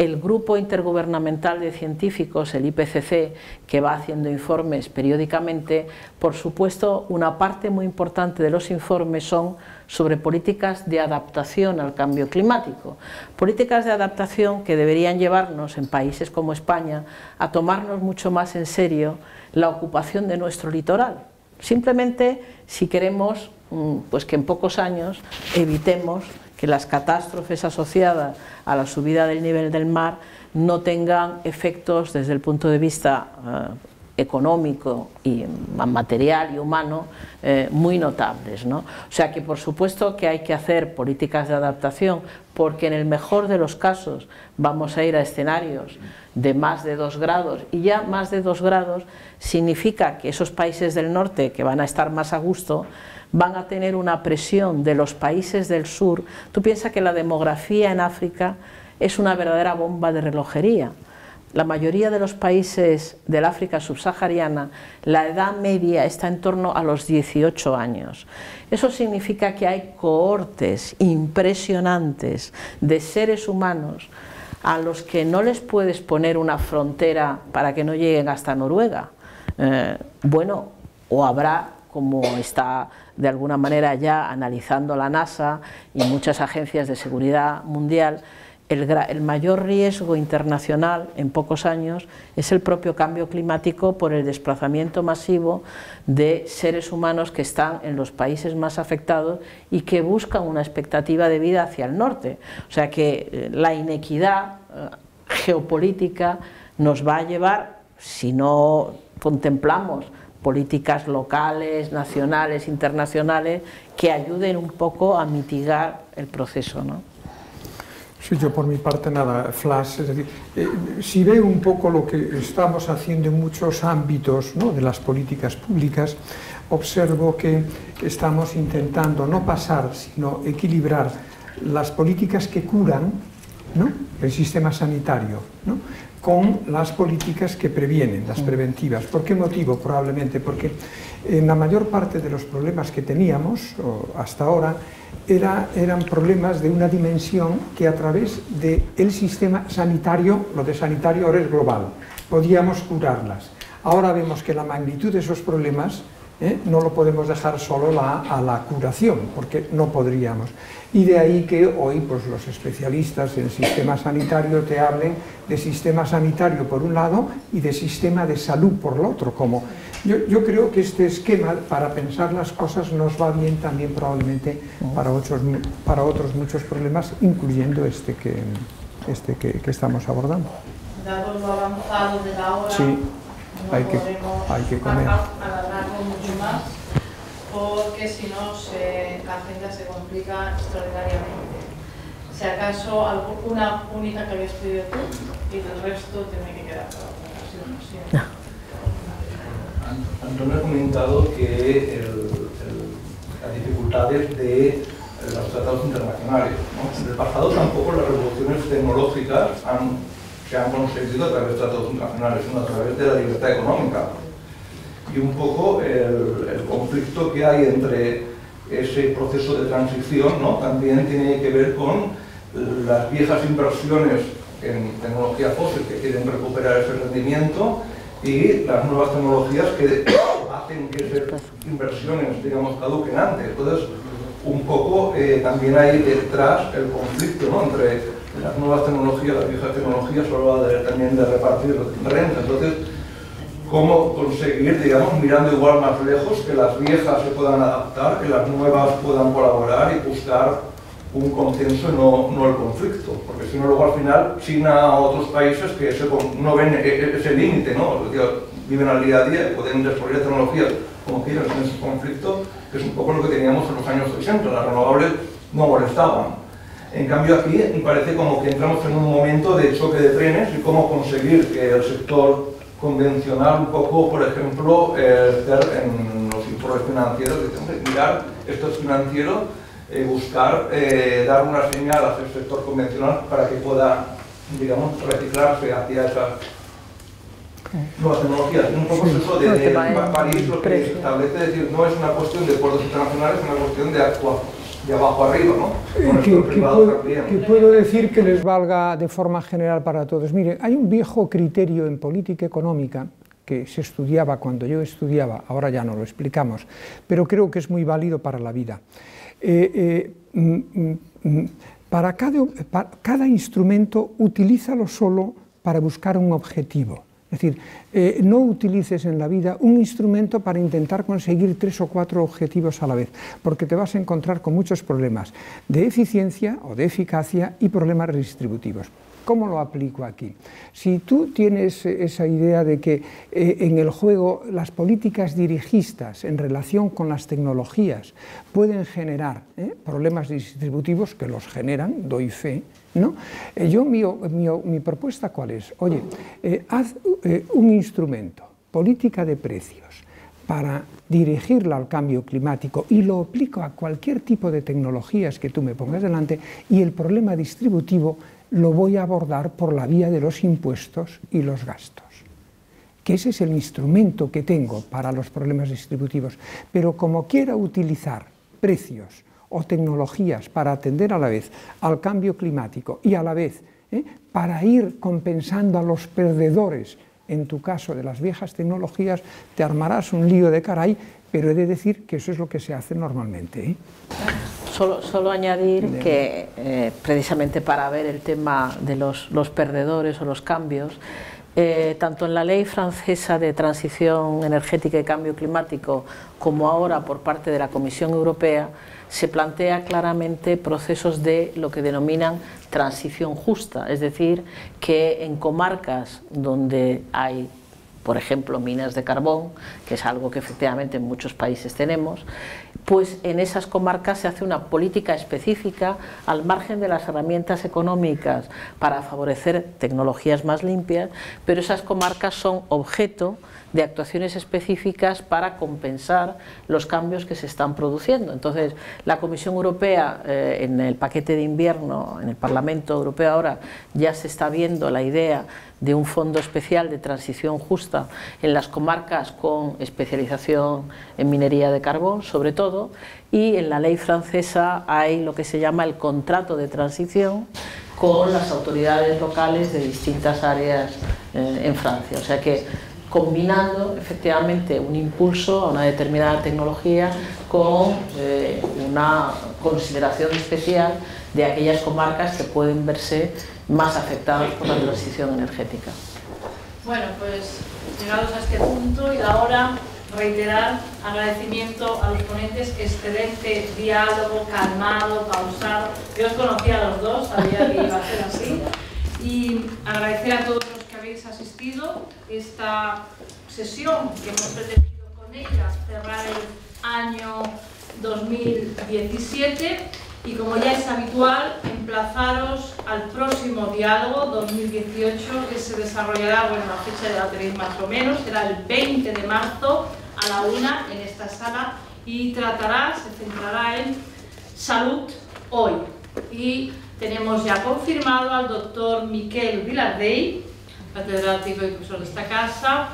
[SPEAKER 3] el Grupo Intergubernamental de Científicos, el IPCC, que va haciendo informes periódicamente, por supuesto, una parte muy importante de los informes son sobre políticas de adaptación al cambio climático. Políticas de adaptación que deberían llevarnos en países como España a tomarnos mucho más en serio la ocupación de nuestro litoral. Simplemente si queremos mm, pues que en pocos años evitemos que las catástrofes asociadas a la subida del nivel del mar no tengan efectos desde el punto de vista eh, económico y material y humano eh, muy notables. ¿no? O sea que por supuesto que hay que hacer políticas de adaptación porque en el mejor de los casos vamos a ir a escenarios de más de dos grados y ya más de dos grados significa que esos países del norte que van a estar más a gusto van a tener una presión de los países del sur. Tú piensas que la demografía en África es una verdadera bomba de relojería. La mayoría de los países del África subsahariana, la edad media está en torno a los 18 años. Eso significa que hay cohortes impresionantes de seres humanos a los que no les puedes poner una frontera para que no lleguen hasta Noruega. Eh, bueno, o habrá, como está de alguna manera ya analizando la NASA y muchas agencias de seguridad mundial, el, mayor riesgo internacional en pocos años es el propio cambio climático por el desplazamiento masivo de seres humanos que están en los países más afectados y que buscan una expectativa de vida hacia el norte. O sea que eh, la inequidad eh, geopolítica nos va a llevar, si no contemplamos políticas locales, nacionales, internacionales, que ayuden un poco a mitigar el proceso. ¿no?
[SPEAKER 4] Sí, yo por mi parte nada, flash, es decir, eh, si veo un poco lo que estamos haciendo en muchos ámbitos ¿no? de las políticas públicas, observo que estamos intentando no pasar, sino equilibrar las políticas que curan ¿no? el sistema sanitario, ¿no? con las políticas que previenen, las preventivas. ¿Por qué motivo? Probablemente porque en la mayor parte de los problemas que teníamos hasta ahora era, eran problemas de una dimensión que a través del sistema sanitario, lo de sanitario ahora es global, podíamos curarlas. Ahora vemos que la magnitud de esos problemas ¿eh? no lo podemos dejar solo a la curación, porque no podríamos. Y de ahí que hoy pues, los especialistas en sistema sanitario te hablen de sistema sanitario por un lado y de sistema de salud por el otro. Como yo, yo creo que este esquema para pensar las cosas nos va bien también probablemente para otros, para otros muchos problemas, incluyendo este que, este que, que estamos abordando.
[SPEAKER 1] Dado lo avanzado de la hora,
[SPEAKER 4] sí, hay, que, hay que comer.
[SPEAKER 1] alargarlo mucho más porque si no la agenda se complica extraordinariamente. Si acaso una única que habías pedido tú y el resto tiene que quedar para otra ocasión.
[SPEAKER 5] Antonio ha comentado que las dificultades de los tratados internacionales. En el pasado tampoco las revoluciones tecnológicas se han conseguido a través de tratados internacionales, sino a través de la libertad económica y un poco el, conflicto que hay entre ese proceso de transición ¿no? también tiene que ver con las viejas inversiones en tecnología fósil que quieren recuperar ese rendimiento y las nuevas tecnologías que hacen que esas inversiones, digamos, caduquen antes. Entonces, un poco eh, también hay detrás el conflicto ¿no? entre las nuevas tecnologías, las viejas tecnologías, solo va también de repartir renta. Entonces, cómo conseguir, digamos, mirando igual más lejos, que las viejas se puedan adaptar, que las nuevas puedan colaborar y buscar un consenso y no, no el conflicto. Porque si no, luego al final China o otros países que no ven e, e, ese límite, ¿no? viven al día a día y pueden desarrollar tecnologías como quieran en ese conflicto, que es un poco lo que teníamos en los años 80. Las renovables no molestaban. En cambio aquí me parece como que entramos en un momento de choque de trenes y cómo conseguir que el sector convencional un poco, por ejemplo, eh, en los informes financieros, mirar esto es financiero, y buscar eh, dar una señal al sector convencional para que pueda, digamos, reciclarse hacia esas nuevas tecnologías. Un poco eso de, de París lo que establece, es decir, no es una cuestión de acuerdos internacionales, es una cuestión de actuación de abajo arriba, ¿no?
[SPEAKER 4] Que, puedo, que, puedo, decir que les valga de forma general para todos. Miren, hay un viejo criterio en política económica que se estudiaba cuando yo estudiaba, ahora ya no lo explicamos, pero creo que es muy válido para la vida. Eh, eh, mm, mm, mm, para, cada, para cada instrumento, utilízalo solo para buscar un objetivo. Es decir, eh, no utilices en la vida un instrumento para intentar conseguir tres o cuatro objetivos a la vez, porque te vas a encontrar con muchos problemas de eficiencia o de eficacia y problemas redistributivos. ¿Cómo lo aplico aquí? Si tú tienes esa idea de que eh, en el juego las políticas dirigistas en relación con las tecnologías pueden generar eh, problemas distributivos, que los generan, doy fe, ¿no? Eh, yo, mi, propuesta cuál es? Oye, haz un instrumento, política de precios, para dirigirla al cambio climático y lo aplico a cualquier tipo de tecnologías que tú me pongas delante y el problema distributivo lo voy a abordar por la vía de los impuestos y los gastos. Que ese es el instrumento que tengo para los problemas distributivos. Pero como quiera utilizar precios o tecnologías para atender a la vez al cambio climático y a la vez ¿eh? para ir compensando a los perdedores, en tu caso de las viejas tecnologías, te armarás un lío de caray, pero he de decir que eso es lo que se hace normalmente. ¿eh?
[SPEAKER 3] Solo, añadir que eh, precisamente para ver el tema de los, perdedores o los cambios, eh, tanto en la ley francesa de transición energética y cambio climático como ahora por parte de la Comisión Europea, se plantea claramente procesos de lo que denominan transición justa, es decir, que en comarcas donde hay por ejemplo, minas de carbón, que es algo que efectivamente en muchos países tenemos, pues en esas comarcas se hace una política específica al margen de las herramientas económicas para favorecer tecnologías más limpias, pero esas comarcas son objeto de actuaciones específicas para compensar los cambios que se están produciendo. Entonces, la Comisión Europea, eh, en el paquete de invierno, en el Parlamento Europeo ahora, ya se está viendo la idea de un fondo especial de transición justa en las comarcas con especialización en minería de carbón, sobre todo, y en la ley francesa hay lo que se llama el contrato de transición con las autoridades locales de distintas áreas eh, en Francia. O sea que combinando efectivamente un impulso a una determinada tecnología con eh, una consideración especial de aquellas comarcas que pueden verse más afectadas por la transición energética.
[SPEAKER 1] Bueno, pues llegados a este punto y ahora reiterar agradecimiento a los ponentes, excelente diálogo, calmado, pausado. Yo os conocía a los dos, sabía que iba a ser así. Y agradecer a todos los asistido esta sesión que hemos pretendido con ella cerrar el año 2017 y como ya es habitual, emplazaros al próximo diálogo 2018 que se desarrollará, bueno, la fecha ya la tenéis más o menos, será el 20 de marzo a la una en esta sala y tratará, se centrará en salud hoy. Y tenemos ya confirmado al doctor Miquel Vilardey, catedrático y profesor de esta casa,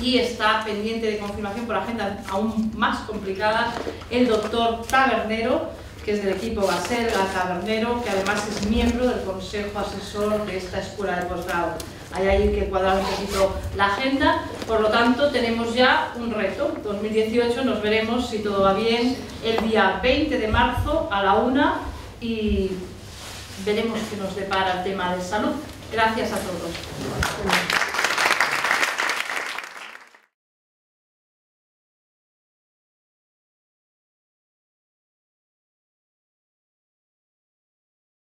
[SPEAKER 1] y está pendiente de confirmación por agenda aún más complicada el doctor Tabernero, que es del equipo Baselga Tabernero, que además es miembro del consejo asesor de esta escuela de posgrado. Hay ahí que cuadrar un poquito la agenda, por lo tanto tenemos ya un reto. 2018 nos veremos, si todo va bien, el día 20 de marzo a la una y veremos qué nos depara el tema de salud. Gracias a todos.